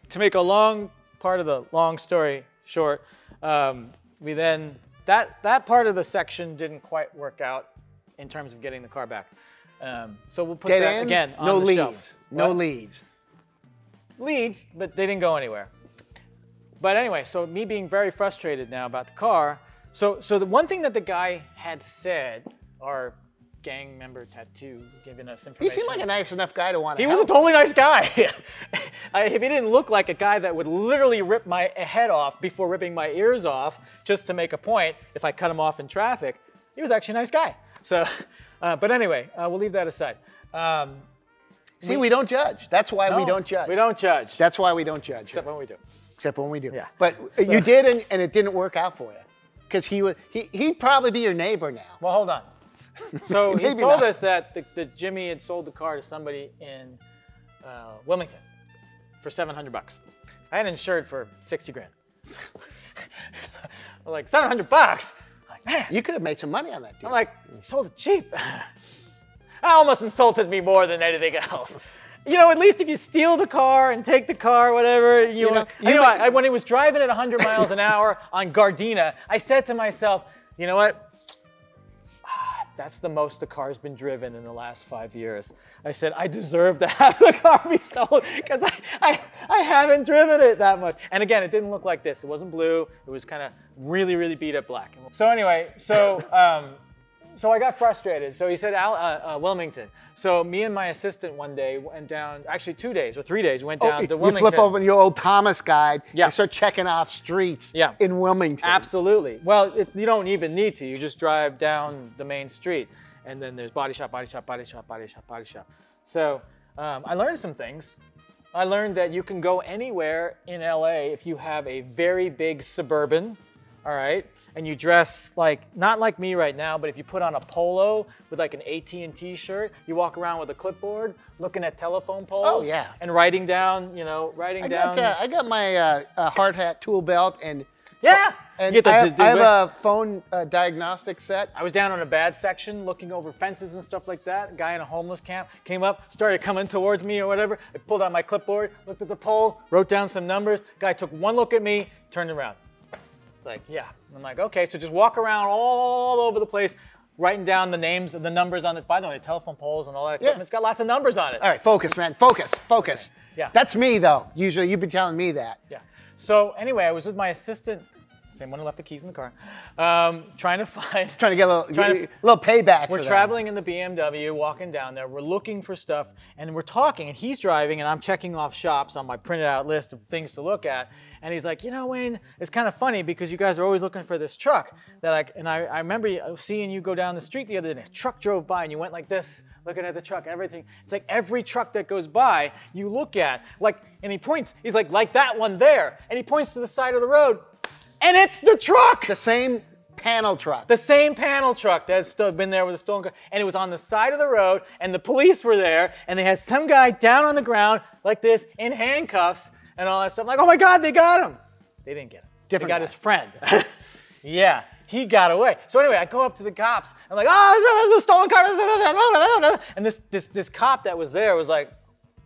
[SPEAKER 2] to make a long part of the long story short, um, we then that that part of the section didn't quite work out in terms of getting the car back. Um, so we'll put
[SPEAKER 3] Dead
[SPEAKER 2] that
[SPEAKER 3] ends,
[SPEAKER 2] again on
[SPEAKER 3] no
[SPEAKER 2] the
[SPEAKER 3] leads.
[SPEAKER 2] shelf.
[SPEAKER 3] No
[SPEAKER 2] What?
[SPEAKER 3] leads.
[SPEAKER 2] leads, but they didn't go anywhere. But anyway, so me being very frustrated now about the car. So, so the one thing that the guy had said, our gang member tattoo, giving us information.
[SPEAKER 3] He seemed like a nice enough guy to want to
[SPEAKER 2] He was a totally nice guy. *laughs* I, if he didn't look like a guy that would literally rip my head off before ripping my ears off just to make a point if I cut him off in traffic, he was actually a nice guy. So, *laughs* uh, but anyway, uh, we'll leave that aside. Um,
[SPEAKER 3] See, we don't judge. That's why we don't judge.
[SPEAKER 2] We don't judge.
[SPEAKER 3] That's why we don't judge.
[SPEAKER 2] except
[SPEAKER 3] here.
[SPEAKER 2] when we do.
[SPEAKER 3] Except when we do.
[SPEAKER 2] Yeah.
[SPEAKER 3] But you did, and, and it didn't work out for you. Because he was, he, he'd probably be your neighbor now.
[SPEAKER 2] Well, hold on. So *laughs* he told
[SPEAKER 3] not.
[SPEAKER 2] us that the, that Jimmy had sold the car to somebody in uh, Wilmington for 700 bucks. I had insured for 60 grand. *laughs* Like 700 bucks. I'm like man.
[SPEAKER 3] You could have made some money on that deal.
[SPEAKER 2] I'm like he sold it cheap. *laughs* I almost insulted me more than anything else. You know, at least if you steal the car and take the car, whatever, you,
[SPEAKER 3] You know,
[SPEAKER 2] you know,
[SPEAKER 3] might-
[SPEAKER 2] I, when it was driving at 100 miles an hour *laughs* on Gardena, I said to myself, you know what? *sighs* That's the most the car's been driven in the last five years. I said, I deserve to *laughs* have the car be stolen because I, I, I haven't driven it that much. And again, it didn't look like this. It wasn't blue. It was kind of really, really beat up black. So anyway, so um, so I got frustrated. So he said, Al, uh, uh, Wilmington. So me and my assistant one day went down, actually two days or three days, went down
[SPEAKER 3] Oh,
[SPEAKER 2] to
[SPEAKER 3] you flip open your old Thomas guide.
[SPEAKER 2] Yeah.
[SPEAKER 3] You start checking off streets
[SPEAKER 2] Yeah.
[SPEAKER 3] in Wilmington.
[SPEAKER 2] Absolutely. Well, it, you don't even need to. You just drive down the main street, and then there's body shop, body shop, body shop, body shop, body shop. So um, I learned some things. I learned that you can go anywhere in LA if you have a very big suburban, all right, and you dress like not like me right now, but if you put on a polo with like an AT&T shirt, you walk around with a clipboard, looking at telephone poles,
[SPEAKER 3] Oh, yeah.
[SPEAKER 2] and writing down, you know, writing
[SPEAKER 3] I
[SPEAKER 2] down.
[SPEAKER 3] got, uh, I got my uh, uh, hard hat tool belt and
[SPEAKER 2] yeah.
[SPEAKER 3] and
[SPEAKER 2] You get the-
[SPEAKER 3] I have, I have a phone uh, diagnostic set.
[SPEAKER 2] I was down on a bad section looking over fences and stuff like that. A guy in a homeless camp came up, started coming towards me or whatever. I pulled out my clipboard, looked at the pole, wrote down some numbers. Guy took one look at me, turned around. It's like, yeah. I'm like, okay, so just walk around all over the place, writing down the names and the numbers on it. By the way, telephone poles and all that equipment,
[SPEAKER 3] Yeah.
[SPEAKER 2] it's got lots of numbers on it.
[SPEAKER 3] All right, focus, man. Focus, focus.
[SPEAKER 2] Yeah.
[SPEAKER 3] That's me, though. Usually you've been telling me that.
[SPEAKER 2] Yeah. So anyway, I was with my assistant, same one who left the keys in the car, um, trying to find.
[SPEAKER 3] Trying to get a little, a little payback
[SPEAKER 2] We're traveling in the BMW, walking down there. We're looking for stuff, and we're talking, and he's driving, and I'm checking off shops on my printed out list of things to look at. And he's like, you know, Wayne, it's kind of funny because you guys are always looking for this truck that I and I, I remember seeing you go down the street the other day. A truck drove by, and you went like this, looking at the truck, everything. It's like every truck that goes by, you look at, like, and he points. He's like, like that one there, and he points to the side of the road, and it's the truck.
[SPEAKER 3] The same panel truck.
[SPEAKER 2] The same panel truck that had been there with a stolen car, and it was on the side of the road, and the police were there, and they had some guy down on the ground like this in handcuffs and all that stuff. like, oh my God, they got him. They didn't get him.
[SPEAKER 3] Different
[SPEAKER 2] they got
[SPEAKER 3] guy.
[SPEAKER 2] his friend. *laughs* yeah, he got away. So anyway, I go up to the cops. I'm like, oh, this is a stolen car. *laughs* And this this this cop that was there was like.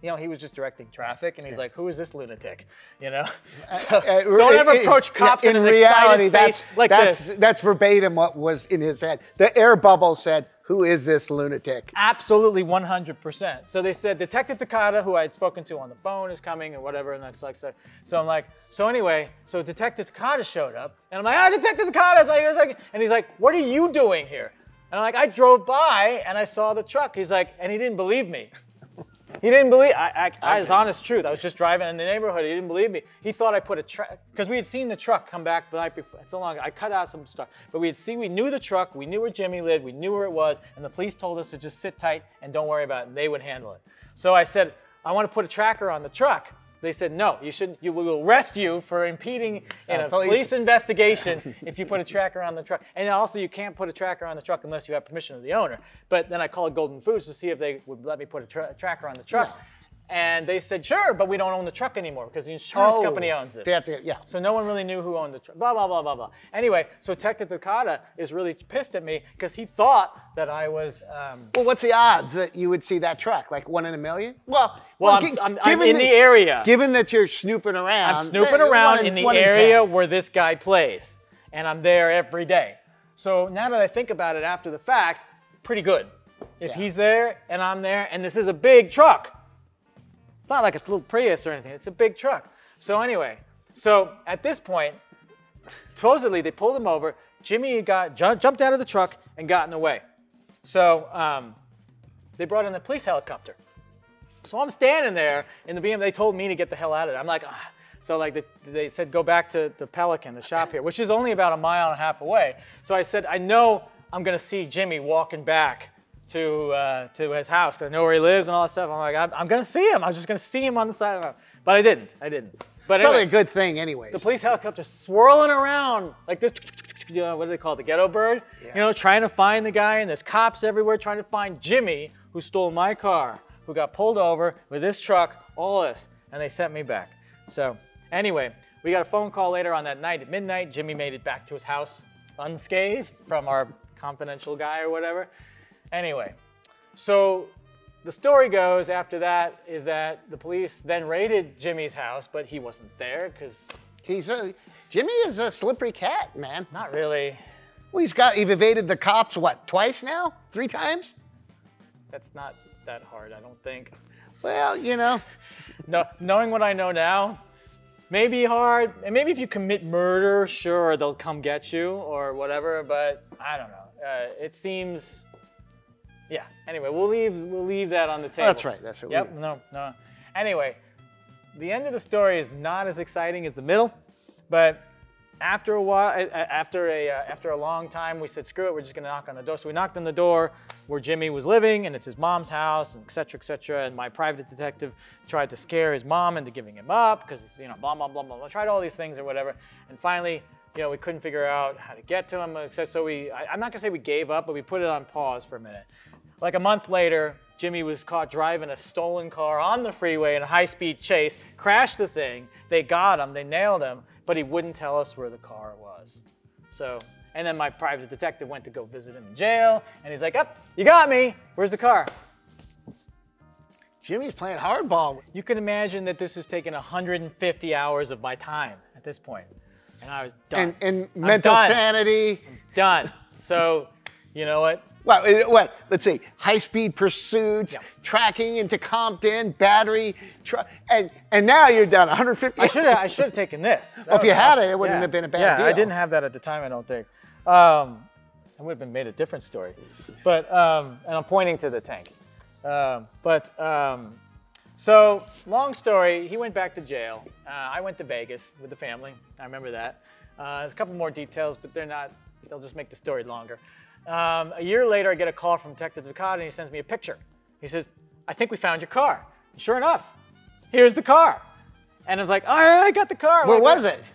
[SPEAKER 2] You know, he was just directing traffic, and he's like, "Who is this lunatic?" You know, so
[SPEAKER 3] Uh,
[SPEAKER 2] don't ever
[SPEAKER 3] it-
[SPEAKER 2] approach cops
[SPEAKER 3] yeah,
[SPEAKER 2] in, an
[SPEAKER 3] reality. That's
[SPEAKER 2] like
[SPEAKER 3] that's
[SPEAKER 2] this.
[SPEAKER 3] that's verbatim what was in his head. The air bubble said, "Who is this lunatic?"
[SPEAKER 2] Absolutely 100%. So they said Detective Takata, who I had spoken to on the phone, is coming and whatever. And that's like, so, so I'm like, so anyway, so Detective Takata showed up. And I'm like, ah, Detective Takata. Like, it's like, and he's like, what are you doing here? And I'm like, I drove by and I saw the truck. He's like, and he didn't believe me. He didn't believe. I, I, I, it's honest truth. I was just driving in the neighborhood. He didn't believe me. He thought I put a truck because we had seen the truck come back the night before. It's so long. I cut out some stuff, but we had seen. We knew the truck. We knew where Jimmy lived. We knew where it was, and the police told us to just sit tight and don't worry about it. And they would handle it. So I said, I want to put a tracker on the truck. They said, no, you should. You we will arrest you for impeding in
[SPEAKER 3] Uh,
[SPEAKER 2] a
[SPEAKER 3] police-
[SPEAKER 2] police investigation *laughs* if you put a tracker on the truck. And also, you can't put a tracker on the truck unless you have permission of the owner. But then I called Golden Foods to see if they would let me put a tra- tracker on the truck.
[SPEAKER 3] No.
[SPEAKER 2] And they said, sure, but we don't own the truck anymore because the insurance
[SPEAKER 3] Oh,
[SPEAKER 2] company owns it.
[SPEAKER 3] They have to, yeah.
[SPEAKER 2] So no one really knew who owned the truck. Blah, blah, blah, blah, blah. Anyway, so Detective Takata is really pissed at me because he thought that I was. Um,
[SPEAKER 3] Well, what's the odds that you would see that truck? Like one in a million? Well,
[SPEAKER 2] well, I'm,
[SPEAKER 3] gi-
[SPEAKER 2] I'm, I'm
[SPEAKER 3] given
[SPEAKER 2] in
[SPEAKER 3] that-
[SPEAKER 2] the area.
[SPEAKER 3] Given that you're snooping around,
[SPEAKER 2] I'm snooping around in the
[SPEAKER 3] one
[SPEAKER 2] area
[SPEAKER 3] 10.
[SPEAKER 2] where this guy plays, and I'm there every day. So now that I think about it after the fact, pretty good. If
[SPEAKER 3] Yeah.
[SPEAKER 2] he's there and I'm there, and this is a big truck, it's not like a little Prius or anything. It's a big truck. So anyway, so at this point, supposedly they pulled him over. Jimmy got jumped out of the truck and got in the way. So um, they brought in the police helicopter. So I'm standing there in the BM. They told me to get the hell out of there. I'm like, ah. so like they, they said, go back to the Pelican, the shop here, which is only about a mile and a half away. So I said, I know I'm gonna see Jimmy walking back to uh, to his house because I know where he lives and all that stuff. I'm like, I'm, I'm gonna see him. I'm just gonna see him on the side of the road, But I didn't. I didn't. But
[SPEAKER 3] Probably a good thing, anyways.
[SPEAKER 2] the police helicopter swirling around like this. You know, what do they call it? The ghetto bird. You know, trying to find the guy, and there's cops everywhere trying to find Jimmy, who stole my car, who got pulled over with this truck, all this, and they sent me back. So anyway, we got a phone call later on that night at midnight. Jimmy made it back to his house unscathed from our confidential guy or whatever. Anyway, so the story goes after that is that the police then raided Jimmy's house, but he wasn't there because
[SPEAKER 3] He's a Jimmy is a slippery cat, man.
[SPEAKER 2] not really.
[SPEAKER 3] Well, he's got he's evaded the cops what twice now, three times.
[SPEAKER 2] That's not that hard, I don't think.
[SPEAKER 3] Well, you know,
[SPEAKER 2] No, knowing what I know now, maybe hard. And maybe if you commit murder, sure, they'll come get you or whatever. But I don't know. Uh, it seems. Yeah. Anyway, we'll leave we'll leave that on the table.
[SPEAKER 3] that's right. That's what
[SPEAKER 2] Yep. No. No. Anyway, the end of the story is not as exciting as the middle, but after a while, after a uh, after a long time, we said, "Screw it, we're just gonna knock on the door." So we knocked on the door where Jimmy was living, and it's his mom's house, and et cetera, et cetera. And my private detective tried to scare his mom into giving him up because it's you know blah blah blah blah. blah. Tried all these things or whatever, and finally. You know, we couldn't figure out how to get to him, so we, I, I'm not gonna say we gave up, but we put it on pause for a minute. Like a month later, Jimmy was caught driving a stolen car on the freeway in a high speed chase, crashed the thing. They got him, they nailed him, but he wouldn't tell us where the car was. So, and then my private detective went to go visit him in jail, and he's like, Up, you got me. Where's the car?
[SPEAKER 3] Jimmy's playing hardball.
[SPEAKER 2] You can imagine that this has taken 150 hours of my time at this point. And I was done.
[SPEAKER 3] And, and
[SPEAKER 2] I'm
[SPEAKER 3] mental
[SPEAKER 2] done.
[SPEAKER 3] sanity.
[SPEAKER 2] Done. So, you know what?
[SPEAKER 3] Well, it-? Let's see. High-speed pursuits,
[SPEAKER 2] Yeah.
[SPEAKER 3] tracking into Compton, battery, tr- and and now you're done 150.
[SPEAKER 2] I should have I should have taken this. *laughs* That
[SPEAKER 3] Well, if you had
[SPEAKER 2] awesome.
[SPEAKER 3] it, it wouldn't have been a bad
[SPEAKER 2] yeah, I didn't have that at the time. I don't think. Um, it would have been made a different story. But um, and I'm pointing to the tank. Um, but um, so long story. He went back to jail. Uh, I went to Vegas with the family. I remember that. Uh, there's a couple more details, but they're not. They'll just make the story longer. Um, a year later, I get a call from Detective Takata, and he sends me a picture. He says, "I think we found your car." And sure enough, here's the car. And I was like, "Oh, yeah, I got the car."
[SPEAKER 3] Where
[SPEAKER 2] Like,
[SPEAKER 3] was it?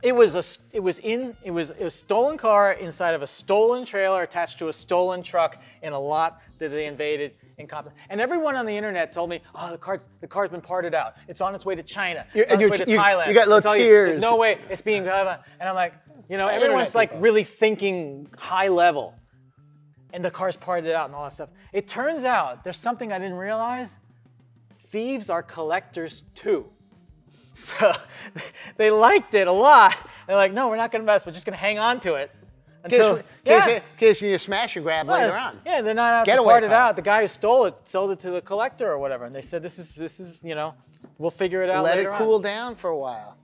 [SPEAKER 2] It was a. It was in. It was a stolen car inside of a stolen trailer attached to a stolen truck in a lot that they invaded in Compton. And everyone on the internet told me, "Oh, the car's the car's been parted out. It's on its way to China.
[SPEAKER 3] You-
[SPEAKER 2] It's on
[SPEAKER 3] and
[SPEAKER 2] its way to
[SPEAKER 3] you-
[SPEAKER 2] Thailand."
[SPEAKER 3] you got little
[SPEAKER 2] It's all these-
[SPEAKER 3] tears.
[SPEAKER 2] There's no way it's being. blah, blah." And I'm like, you know, everyone's like
[SPEAKER 3] people.
[SPEAKER 2] really thinking high level, and the car's parted out and all that stuff. It turns out there's something I didn't realize. Thieves are collectors too. *laughs* So they liked it a lot. They're like, no, we're not going to mess. We're just going to hang on to it. Until,
[SPEAKER 3] Case,
[SPEAKER 2] yeah.
[SPEAKER 3] case, case you smash and grab later on.
[SPEAKER 2] Yeah, they're not out to part it out. The guy who stole it sold it to the collector or whatever, and they said this is this is you know we'll figure it out
[SPEAKER 3] Let it
[SPEAKER 2] later on."
[SPEAKER 3] cool down for a while.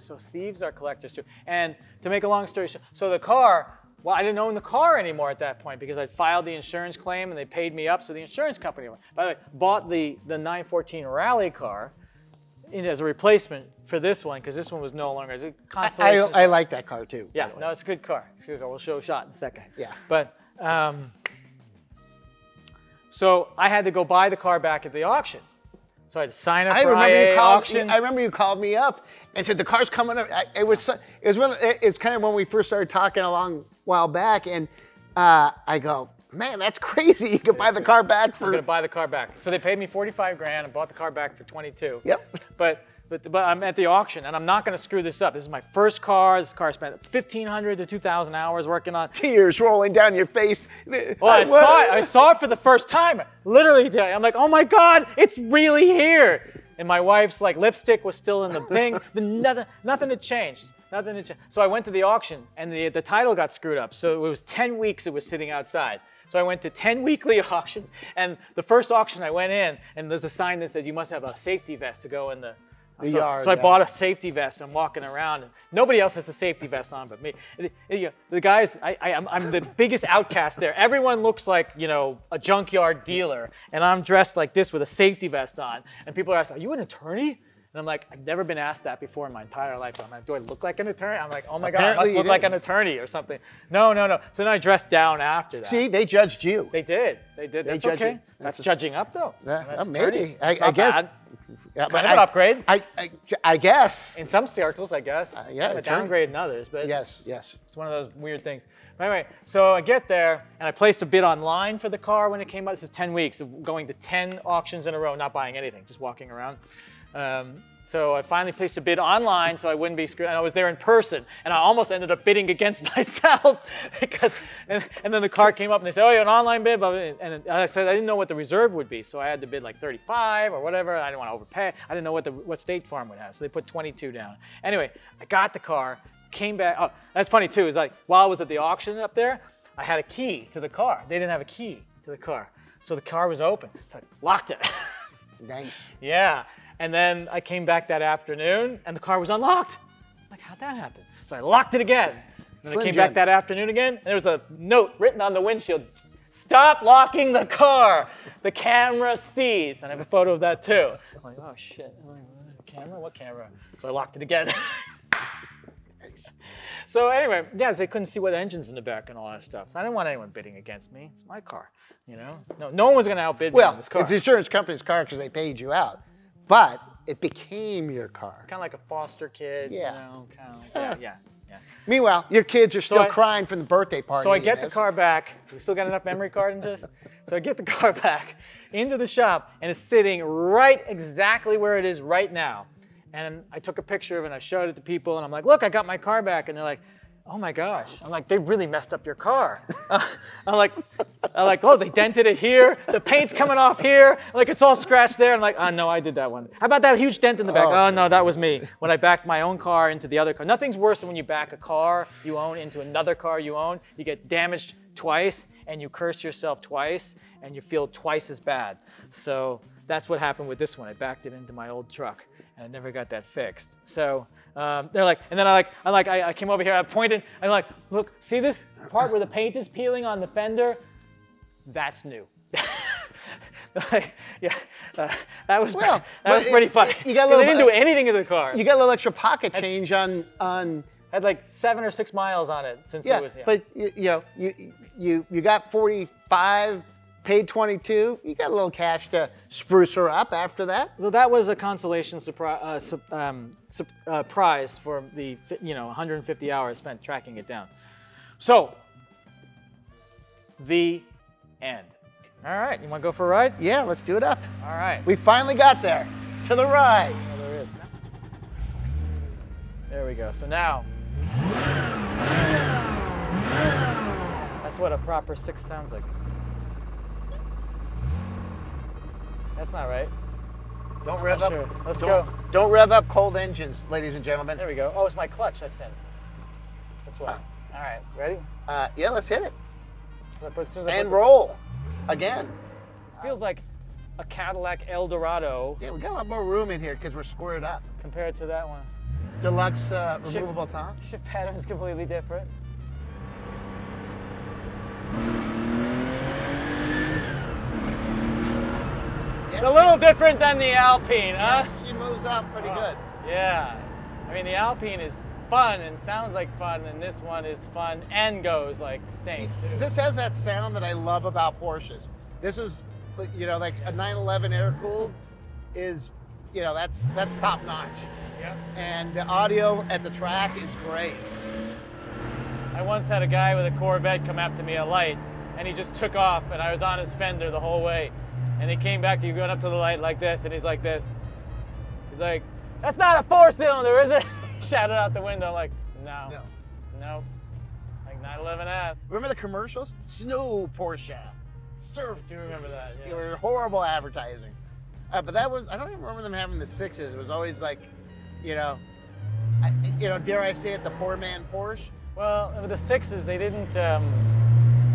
[SPEAKER 2] So thieves are collectors too. And to make a long story short, so the car, well, I didn't own the car anymore at that point because I filed the insurance claim and they paid me up. So the insurance company, by the way, bought the the 914 rally car in, as a replacement for this one because this one was no longer. It's a
[SPEAKER 3] I,
[SPEAKER 2] Constellation.
[SPEAKER 3] I like that car too.
[SPEAKER 2] yeah, no, it's a good car. It's a good car. We'll show a shot in a second.
[SPEAKER 3] Yeah.
[SPEAKER 2] But um, so I had to go buy the car back at the auction. So I had to sign up
[SPEAKER 3] I
[SPEAKER 2] for
[SPEAKER 3] remember
[SPEAKER 2] IA
[SPEAKER 3] you called.
[SPEAKER 2] auction.
[SPEAKER 3] I remember you called me up and said the car's coming up. I- It was. It was when. It's kind of when we first started talking a long while back, and uh, I go, man, that's crazy. You could buy the car back
[SPEAKER 2] I'm gonna buy the car back. So they paid me 45 grand and bought the car back for 22.
[SPEAKER 3] Yep.
[SPEAKER 2] But but but I'm at the auction and I'm not gonna screw this up. This is my first car. This car I spent 1,500 to 2,000 hours working on. *laughs*
[SPEAKER 3] Tears rolling down your face.
[SPEAKER 2] Well, I *laughs* saw it. I saw it for the first time. Literally, today. I'm like, oh my god, it's really here. And my wife's like lipstick was still in the thing. *laughs* the, nothing, nothing had changed. Nothing had changed. So I went to the auction, and the the title got screwed up. So it was 10 weeks. It was sitting outside. So I went to 10 weekly auctions, and the first auction I went in, and there's a sign that says you must have a safety vest to go in the.
[SPEAKER 3] The
[SPEAKER 2] so,
[SPEAKER 3] yard,
[SPEAKER 2] so I
[SPEAKER 3] yeah.
[SPEAKER 2] bought a safety vest. And I'm walking around, and nobody else has a safety vest on but me. And, you know, the guys, I, I, I'm, I'm the biggest outcast there. Everyone looks like you know a junkyard dealer, and I'm dressed like this with a safety vest on. And people are asking, "Are you an attorney?" And I'm like, I've never been asked that before in my entire life. I'm like, do I look like an attorney? I'm like, oh my god, I
[SPEAKER 3] Apparently
[SPEAKER 2] must look like an attorney or something. No, no, no. So then I dressed down after that.
[SPEAKER 3] See, they judged you.
[SPEAKER 2] They did. They did. That's
[SPEAKER 3] judge
[SPEAKER 2] okay.
[SPEAKER 3] you.
[SPEAKER 2] That's
[SPEAKER 3] That's-
[SPEAKER 2] judging up though.
[SPEAKER 3] Yeah,
[SPEAKER 2] That's
[SPEAKER 3] uh, maybe. I, I guess.
[SPEAKER 2] bad.
[SPEAKER 3] Yeah, but
[SPEAKER 2] Kind of an
[SPEAKER 3] I-
[SPEAKER 2] upgrade.
[SPEAKER 3] I, I, I guess.
[SPEAKER 2] in some circles, I guess.
[SPEAKER 3] Uh, yeah,
[SPEAKER 2] Kind of a downgrade in others, but
[SPEAKER 3] Yes, yes.
[SPEAKER 2] It's one of those weird things. But anyway, so I get there and I placed a bid online for the car when it came out. This is 10 weeks of going to 10 auctions in a row, not buying anything, just walking around. Um, so I finally placed a bid online so I wouldn't be screwed. And I was there in person, and I almost ended up bidding against *laughs* myself because. And, and then the car came up and they said, "Oh, you're an online bid," and I said I didn't know what the reserve would be, so I had to bid like 35 or whatever. I didn't want to overpay. I didn't know what the what State Farm would have, so they put 22 down. Anyway, I got the car, came back. Oh, that's funny too. Is like while I was at the auction up there, I had a key to the car. They didn't have a key to the car, so the car was open. So I locked it. *laughs*
[SPEAKER 3] Nice.
[SPEAKER 2] Yeah. And then I came back that afternoon and the car was unlocked. I'm like, how'd that happen? So I locked it again. And then I came
[SPEAKER 3] Jim.
[SPEAKER 2] back that afternoon again and there was a note written on the windshield Stop locking the car. The camera sees. And I have a photo of that too. I'm like, oh shit. I'm like, what? camera? What camera? So I locked it again. *laughs* so anyway, yeah, they couldn't see what the engine's in the back and all that stuff. So I didn't want anyone bidding against me. It's my car, you know. No, no one was going to outbid me on
[SPEAKER 3] Well,
[SPEAKER 2] this car.
[SPEAKER 3] it's the insurance company's car because they paid you out, but it became your car.
[SPEAKER 2] kind of like a foster kid,
[SPEAKER 3] Yeah.
[SPEAKER 2] you know, kind of yeah, yeah, yeah.
[SPEAKER 3] Meanwhile, your kids are still
[SPEAKER 2] I-
[SPEAKER 3] crying from the birthday party.
[SPEAKER 2] So I get the car back. We still got enough memory card in this. So I get the car *laughs* back into the shop, and it's sitting right exactly where it is right now. And I took a picture of it, and I showed it to people, and I'm like, "Look, I got my car back." And they're like, "Oh my gosh!" I'm like, "They really messed up your car." Uh, *laughs* I'm like, "I'm like, oh, they dented it here. The paint's coming off here. Like it's all scratched there." I'm like, "Oh no, I did that one." How about that huge dent in the back?
[SPEAKER 3] Oh.
[SPEAKER 2] Oh, no, that was me when I backed my own car into the other car. Nothing's worse than when you back a car you own into another car you own. You get damaged twice and you curse yourself twice and you feel twice as bad. So that's what happened with this one. I backed it into my old truck and I never got that fixed. So um, they're like, and then I like, I like, I, I came over here, I pointed, I'm like, look, see this part where the paint is peeling on the fender? That's new. *laughs* Like, yeah, uh, that was
[SPEAKER 3] Well,
[SPEAKER 2] that was pretty
[SPEAKER 3] it-
[SPEAKER 2] funny.
[SPEAKER 3] you got a *laughs* little
[SPEAKER 2] they didn't do anything to the car.
[SPEAKER 3] You got a little extra pocket
[SPEAKER 2] That's-
[SPEAKER 3] change on on.
[SPEAKER 2] had like seven or six miles on it since
[SPEAKER 3] Yeah,
[SPEAKER 2] it was. Here Yeah.
[SPEAKER 3] but you, you know, you you you got 45, paid 22. You got a little cash to spruce her up after that.
[SPEAKER 2] well, that was a consolation surprise, uh, sup- um, sup- uh, prize for the you know 150 hours spent tracking it down. So, the end. All right, you want to go for a ride?
[SPEAKER 3] Yeah, let's do it up.
[SPEAKER 2] All right.
[SPEAKER 3] We finally got there to the ride.
[SPEAKER 2] Oh, there is. There we go. So now, that's what a proper six sounds like. That's not right.
[SPEAKER 3] Don't rev up.
[SPEAKER 2] sure. Let's
[SPEAKER 3] don't,
[SPEAKER 2] go.
[SPEAKER 3] Don't rev up cold engines, ladies and gentlemen.
[SPEAKER 2] There we go. Oh, it's my clutch that's in. That's why. All right, ready?
[SPEAKER 3] Uh, yeah, let's hit it and roll again.
[SPEAKER 2] feels like a Cadillac Eldorado
[SPEAKER 3] Yeah, we got a lot more room in here because we're squared up.
[SPEAKER 2] compared to that one.
[SPEAKER 3] Deluxe uh, removable top.
[SPEAKER 2] Shift pattern is completely different. A little different than the Alpine, huh?
[SPEAKER 3] She moves up pretty good.
[SPEAKER 2] Yeah. I mean, the Alpine is fun and sounds like fun, and this one is fun and goes like stink, too.
[SPEAKER 3] This has that sound that I love about Porsches. This is, you know, like a 911 air cooled is, you know, that's that's top notch.
[SPEAKER 2] Yep.
[SPEAKER 3] And the audio at the track is great.
[SPEAKER 2] I once had a guy with a Corvette come up to me at light, and he just took off, and I was on his fender the whole way. And he came back, he going up to the light like this, and he's like this. He's like, "That's not a four-cylinder, is it?" *laughs* Shouted out the window. Like, "No,
[SPEAKER 3] No.
[SPEAKER 2] no, like 911F."
[SPEAKER 3] Remember the commercials? Snow Porsche. Surf.
[SPEAKER 2] Do you remember that?
[SPEAKER 3] They
[SPEAKER 2] Yeah.
[SPEAKER 3] were horrible advertising. Uh, but that was, I don't even remember them having the sixes. It was always like, you know, I, you know, dare I say it, the poor man Porsche.
[SPEAKER 2] Well, with the sixes, they didn't. Um,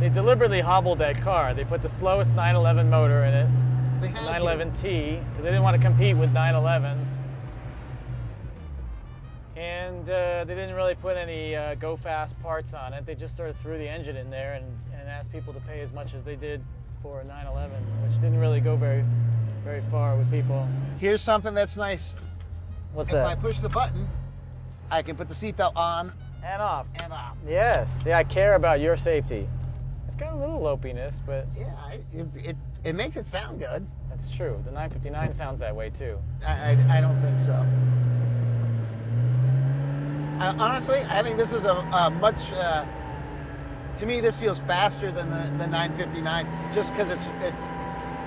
[SPEAKER 2] they deliberately hobbled that car. They put the slowest 911 motor in it,
[SPEAKER 3] They had
[SPEAKER 2] 911T, because they didn't want to compete with 911s. And uh, they didn't really put any uh, go fast parts on it. They just sort of threw the engine in there and, and asked people to pay as much as they did for a 911, which didn't really go very, very far with people.
[SPEAKER 3] Here's something that's nice.
[SPEAKER 2] What's that?
[SPEAKER 3] If I push the button, I can put the seatbelt on
[SPEAKER 2] And off.
[SPEAKER 3] and off.
[SPEAKER 2] Yes. Yeah, I care about your safety. It's got a little lopiness, but
[SPEAKER 3] Yeah, I- it, it, it makes it sound good.
[SPEAKER 2] That's true. The 959 sounds that way too.
[SPEAKER 3] I, I, I don't think so. I, honestly, I think this is a, a much. Uh, to me, this feels faster than the, the 959, just because it's it's,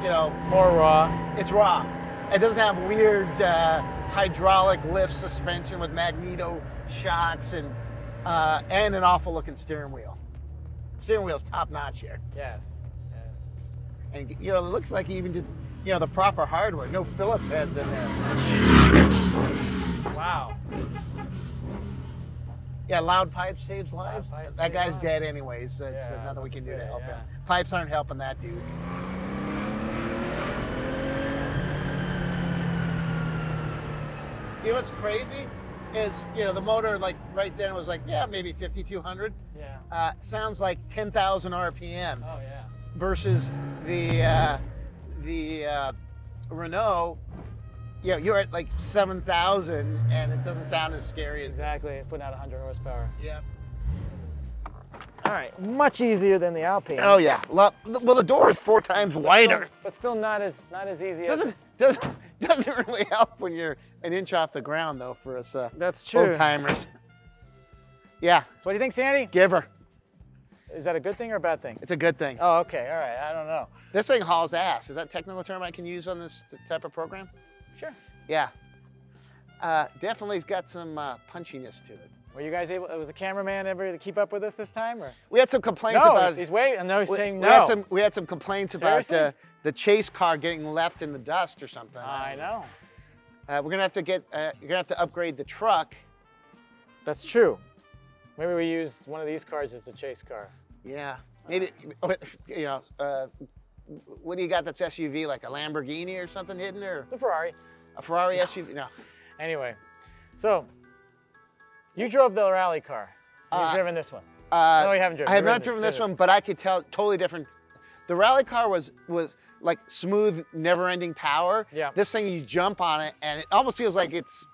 [SPEAKER 3] you know,
[SPEAKER 2] More raw.
[SPEAKER 3] it's raw. It doesn't have weird uh, hydraulic lift suspension with magneto shocks and uh, and an awful looking steering wheel. Steering wheel's top notch here,
[SPEAKER 2] Yes.
[SPEAKER 3] and you know it looks like you even did you know the proper hardware. No Phillips heads in there.
[SPEAKER 2] Wow.
[SPEAKER 3] Yeah, loud pipes saves lives.
[SPEAKER 2] pipes
[SPEAKER 3] that
[SPEAKER 2] save
[SPEAKER 3] guy's
[SPEAKER 2] lives.
[SPEAKER 3] dead anyways. So it's
[SPEAKER 2] Yeah,
[SPEAKER 3] nothing we can do to help
[SPEAKER 2] yeah.
[SPEAKER 3] him. Pipes aren't helping that dude. You know what's crazy is you know the motor like right then was like yeah maybe 5200
[SPEAKER 2] Yeah.
[SPEAKER 3] uh, sounds like 10,000 RPM
[SPEAKER 2] Oh yeah.
[SPEAKER 3] versus the uh, the uh, Renault. You know, you're at like 7,000 and it doesn't sound as scary as this.
[SPEAKER 2] Exactly. Putting out 100 horsepower.
[SPEAKER 3] Yeah.
[SPEAKER 2] All right. Much easier than the Alpine.
[SPEAKER 3] Oh yeah. Well, the door is four times wider.
[SPEAKER 2] But still not as not as easy as
[SPEAKER 3] Doesn't *laughs* doesn't really help when you're an inch off the ground though for us uh,
[SPEAKER 2] That's true.
[SPEAKER 3] old timers. Yeah,
[SPEAKER 2] So what do you think, Sandy?
[SPEAKER 3] give her.
[SPEAKER 2] Is that a good thing or a bad thing?
[SPEAKER 3] It's a good thing.
[SPEAKER 2] Oh, okay. All right. I don't know.
[SPEAKER 3] This thing hauls ass. Is that a technical term I can use on this type of program?
[SPEAKER 2] Sure.
[SPEAKER 3] Yeah. Uh, definitely's got some uh, punchiness to it.
[SPEAKER 2] Were you guys able? Was the cameraman able to keep up with us this time, or?
[SPEAKER 3] We had some complaints
[SPEAKER 2] No,
[SPEAKER 3] about.
[SPEAKER 2] he's waiting. No, he's
[SPEAKER 3] we,
[SPEAKER 2] saying
[SPEAKER 3] we
[SPEAKER 2] no.
[SPEAKER 3] had some we had some complaints about uh,
[SPEAKER 2] Seriously?
[SPEAKER 3] The chase car getting left in the dust or something.
[SPEAKER 2] I know.
[SPEAKER 3] Uh, we're gonna have to get. Uh, you're gonna have to upgrade the truck.
[SPEAKER 2] That's true. Maybe we use one of these cars as a chase car.
[SPEAKER 3] Yeah. Maybe *laughs* you know. Uh, what do you got that's SUV like a Lamborghini or something hidden or
[SPEAKER 2] The Ferrari.
[SPEAKER 3] a Ferrari SUV? No.
[SPEAKER 2] Anyway, so you drove the rally car. You've
[SPEAKER 3] Uh,
[SPEAKER 2] driven this one.
[SPEAKER 3] Uh,
[SPEAKER 2] No, you haven't driven.
[SPEAKER 3] I have not driven this one, but I could tell totally different. The rally car was was like smooth, never-ending power.
[SPEAKER 2] Yeah.
[SPEAKER 3] This thing, you jump on it, and it almost feels like it's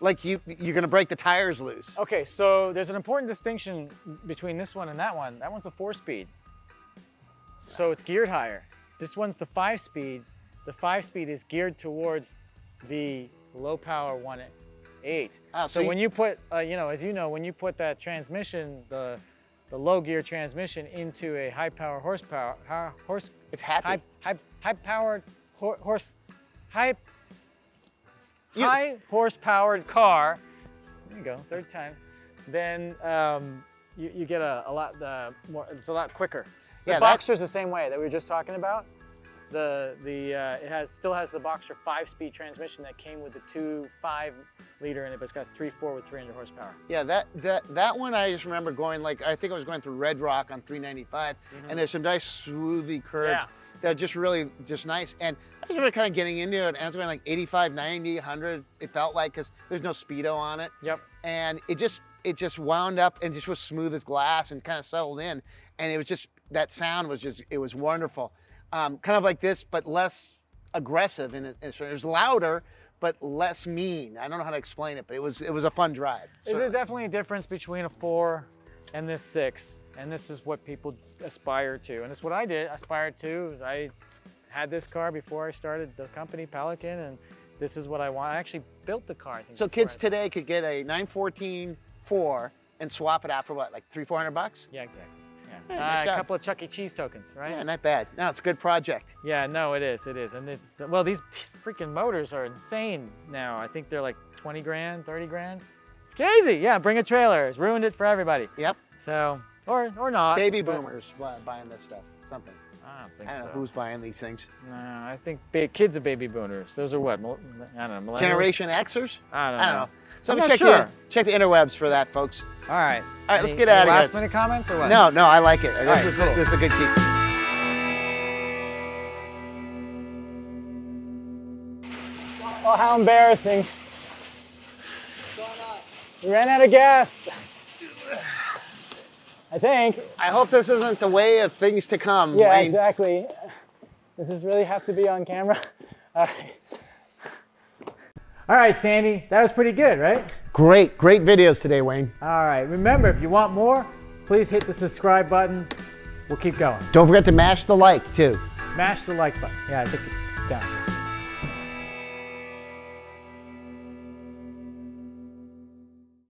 [SPEAKER 3] like you you're gonna break the tires loose.
[SPEAKER 2] Okay, so there's an important distinction between this one and that one. That one's a four-speed, so it's geared higher. This one's the five-speed. The five-speed is geared towards the low-power 1.8.
[SPEAKER 3] Ah,
[SPEAKER 2] so
[SPEAKER 3] so
[SPEAKER 2] when
[SPEAKER 3] you-
[SPEAKER 2] you put, uh, you know, as you know, when you put that transmission, the the low gear transmission into a high power horsepower, hi- horse,
[SPEAKER 3] It's happy.
[SPEAKER 2] high, high, high powered hor- horse, high,
[SPEAKER 3] You-
[SPEAKER 2] high horse powered car. There you go, third time. Then um, you, you get a, a lot uh, more. It's a lot quicker. The
[SPEAKER 3] Yeah,
[SPEAKER 2] Boxster's the same way that we were just talking about. The the uh, it has still has the Boxster five-speed transmission that came with the two five liter in it, but it's got three four with 300 horsepower.
[SPEAKER 3] Yeah, that that that one I just remember going like I think I was going through Red Rock on 395, and there's some nice swoothy curves.
[SPEAKER 2] Yeah.
[SPEAKER 3] that are just really just nice. And I just remember kind of getting into it, and I was going like 85, 90, 100. It felt like because there's no speedo on it,
[SPEAKER 2] Yep.
[SPEAKER 3] and it just it just wound up and just was smooth as glass and kind of settled in, and it was just that sound was just it was wonderful, um, kind of like this but less aggressive and it, it was louder but less mean. I don't know how to explain it, but it was it was a fun drive.
[SPEAKER 2] There's definitely a difference between a four and this six, and this is what people aspire to, and it's what I did aspire to. I had this car before I started the company Pelican, and this is what I want. I actually built the car. I think,
[SPEAKER 3] So kids today could get a 914 4 and swap it out for what, like three, four hundred bucks?
[SPEAKER 2] Yeah, exactly. Yeah, Uh,
[SPEAKER 3] nice
[SPEAKER 2] a couple of Chuck E. Cheese tokens, right?
[SPEAKER 3] Yeah, not bad. No, it's a good project.
[SPEAKER 2] Yeah, no, it is. It is. And it's, well, these, these freaking motors are insane now. I think they're like 20 grand, 30 grand. It's crazy. Yeah, bring a trailer. It's ruined it for everybody.
[SPEAKER 3] Yep.
[SPEAKER 2] So, or, or not.
[SPEAKER 3] Baby boomers bu- buying this stuff. Something.
[SPEAKER 2] I don't think
[SPEAKER 3] I don't
[SPEAKER 2] so.
[SPEAKER 3] know who's buying these things.
[SPEAKER 2] No, I think kids are baby boomers. Those are what? I don't know.
[SPEAKER 3] Generation Xers?
[SPEAKER 2] I don't know.
[SPEAKER 3] I don't know. So
[SPEAKER 2] I'm
[SPEAKER 3] let me check
[SPEAKER 2] sure.
[SPEAKER 3] the check the interwebs for that, folks.
[SPEAKER 2] All right.
[SPEAKER 3] All right, let's get
[SPEAKER 2] any
[SPEAKER 3] outta here.
[SPEAKER 2] Last minute comments or what?
[SPEAKER 3] No, no, I like it. This,
[SPEAKER 2] right,
[SPEAKER 3] is,
[SPEAKER 2] cool.
[SPEAKER 3] a, this is a good keep.
[SPEAKER 2] Oh, how embarrassing. We ran out of gas. I think.
[SPEAKER 3] I hope this isn't the way of things to come.
[SPEAKER 2] Yeah,
[SPEAKER 3] Wayne.
[SPEAKER 2] exactly. Does this really have to be on camera? *laughs* All right. All right, Sandy, that was pretty good, right?
[SPEAKER 3] Great, great videos today, Wayne.
[SPEAKER 2] All right. Remember, if you want more, please hit the subscribe button. We'll keep going.
[SPEAKER 3] Don't forget to mash the like too.
[SPEAKER 2] Mash the like button. Yeah, I think Gotcha.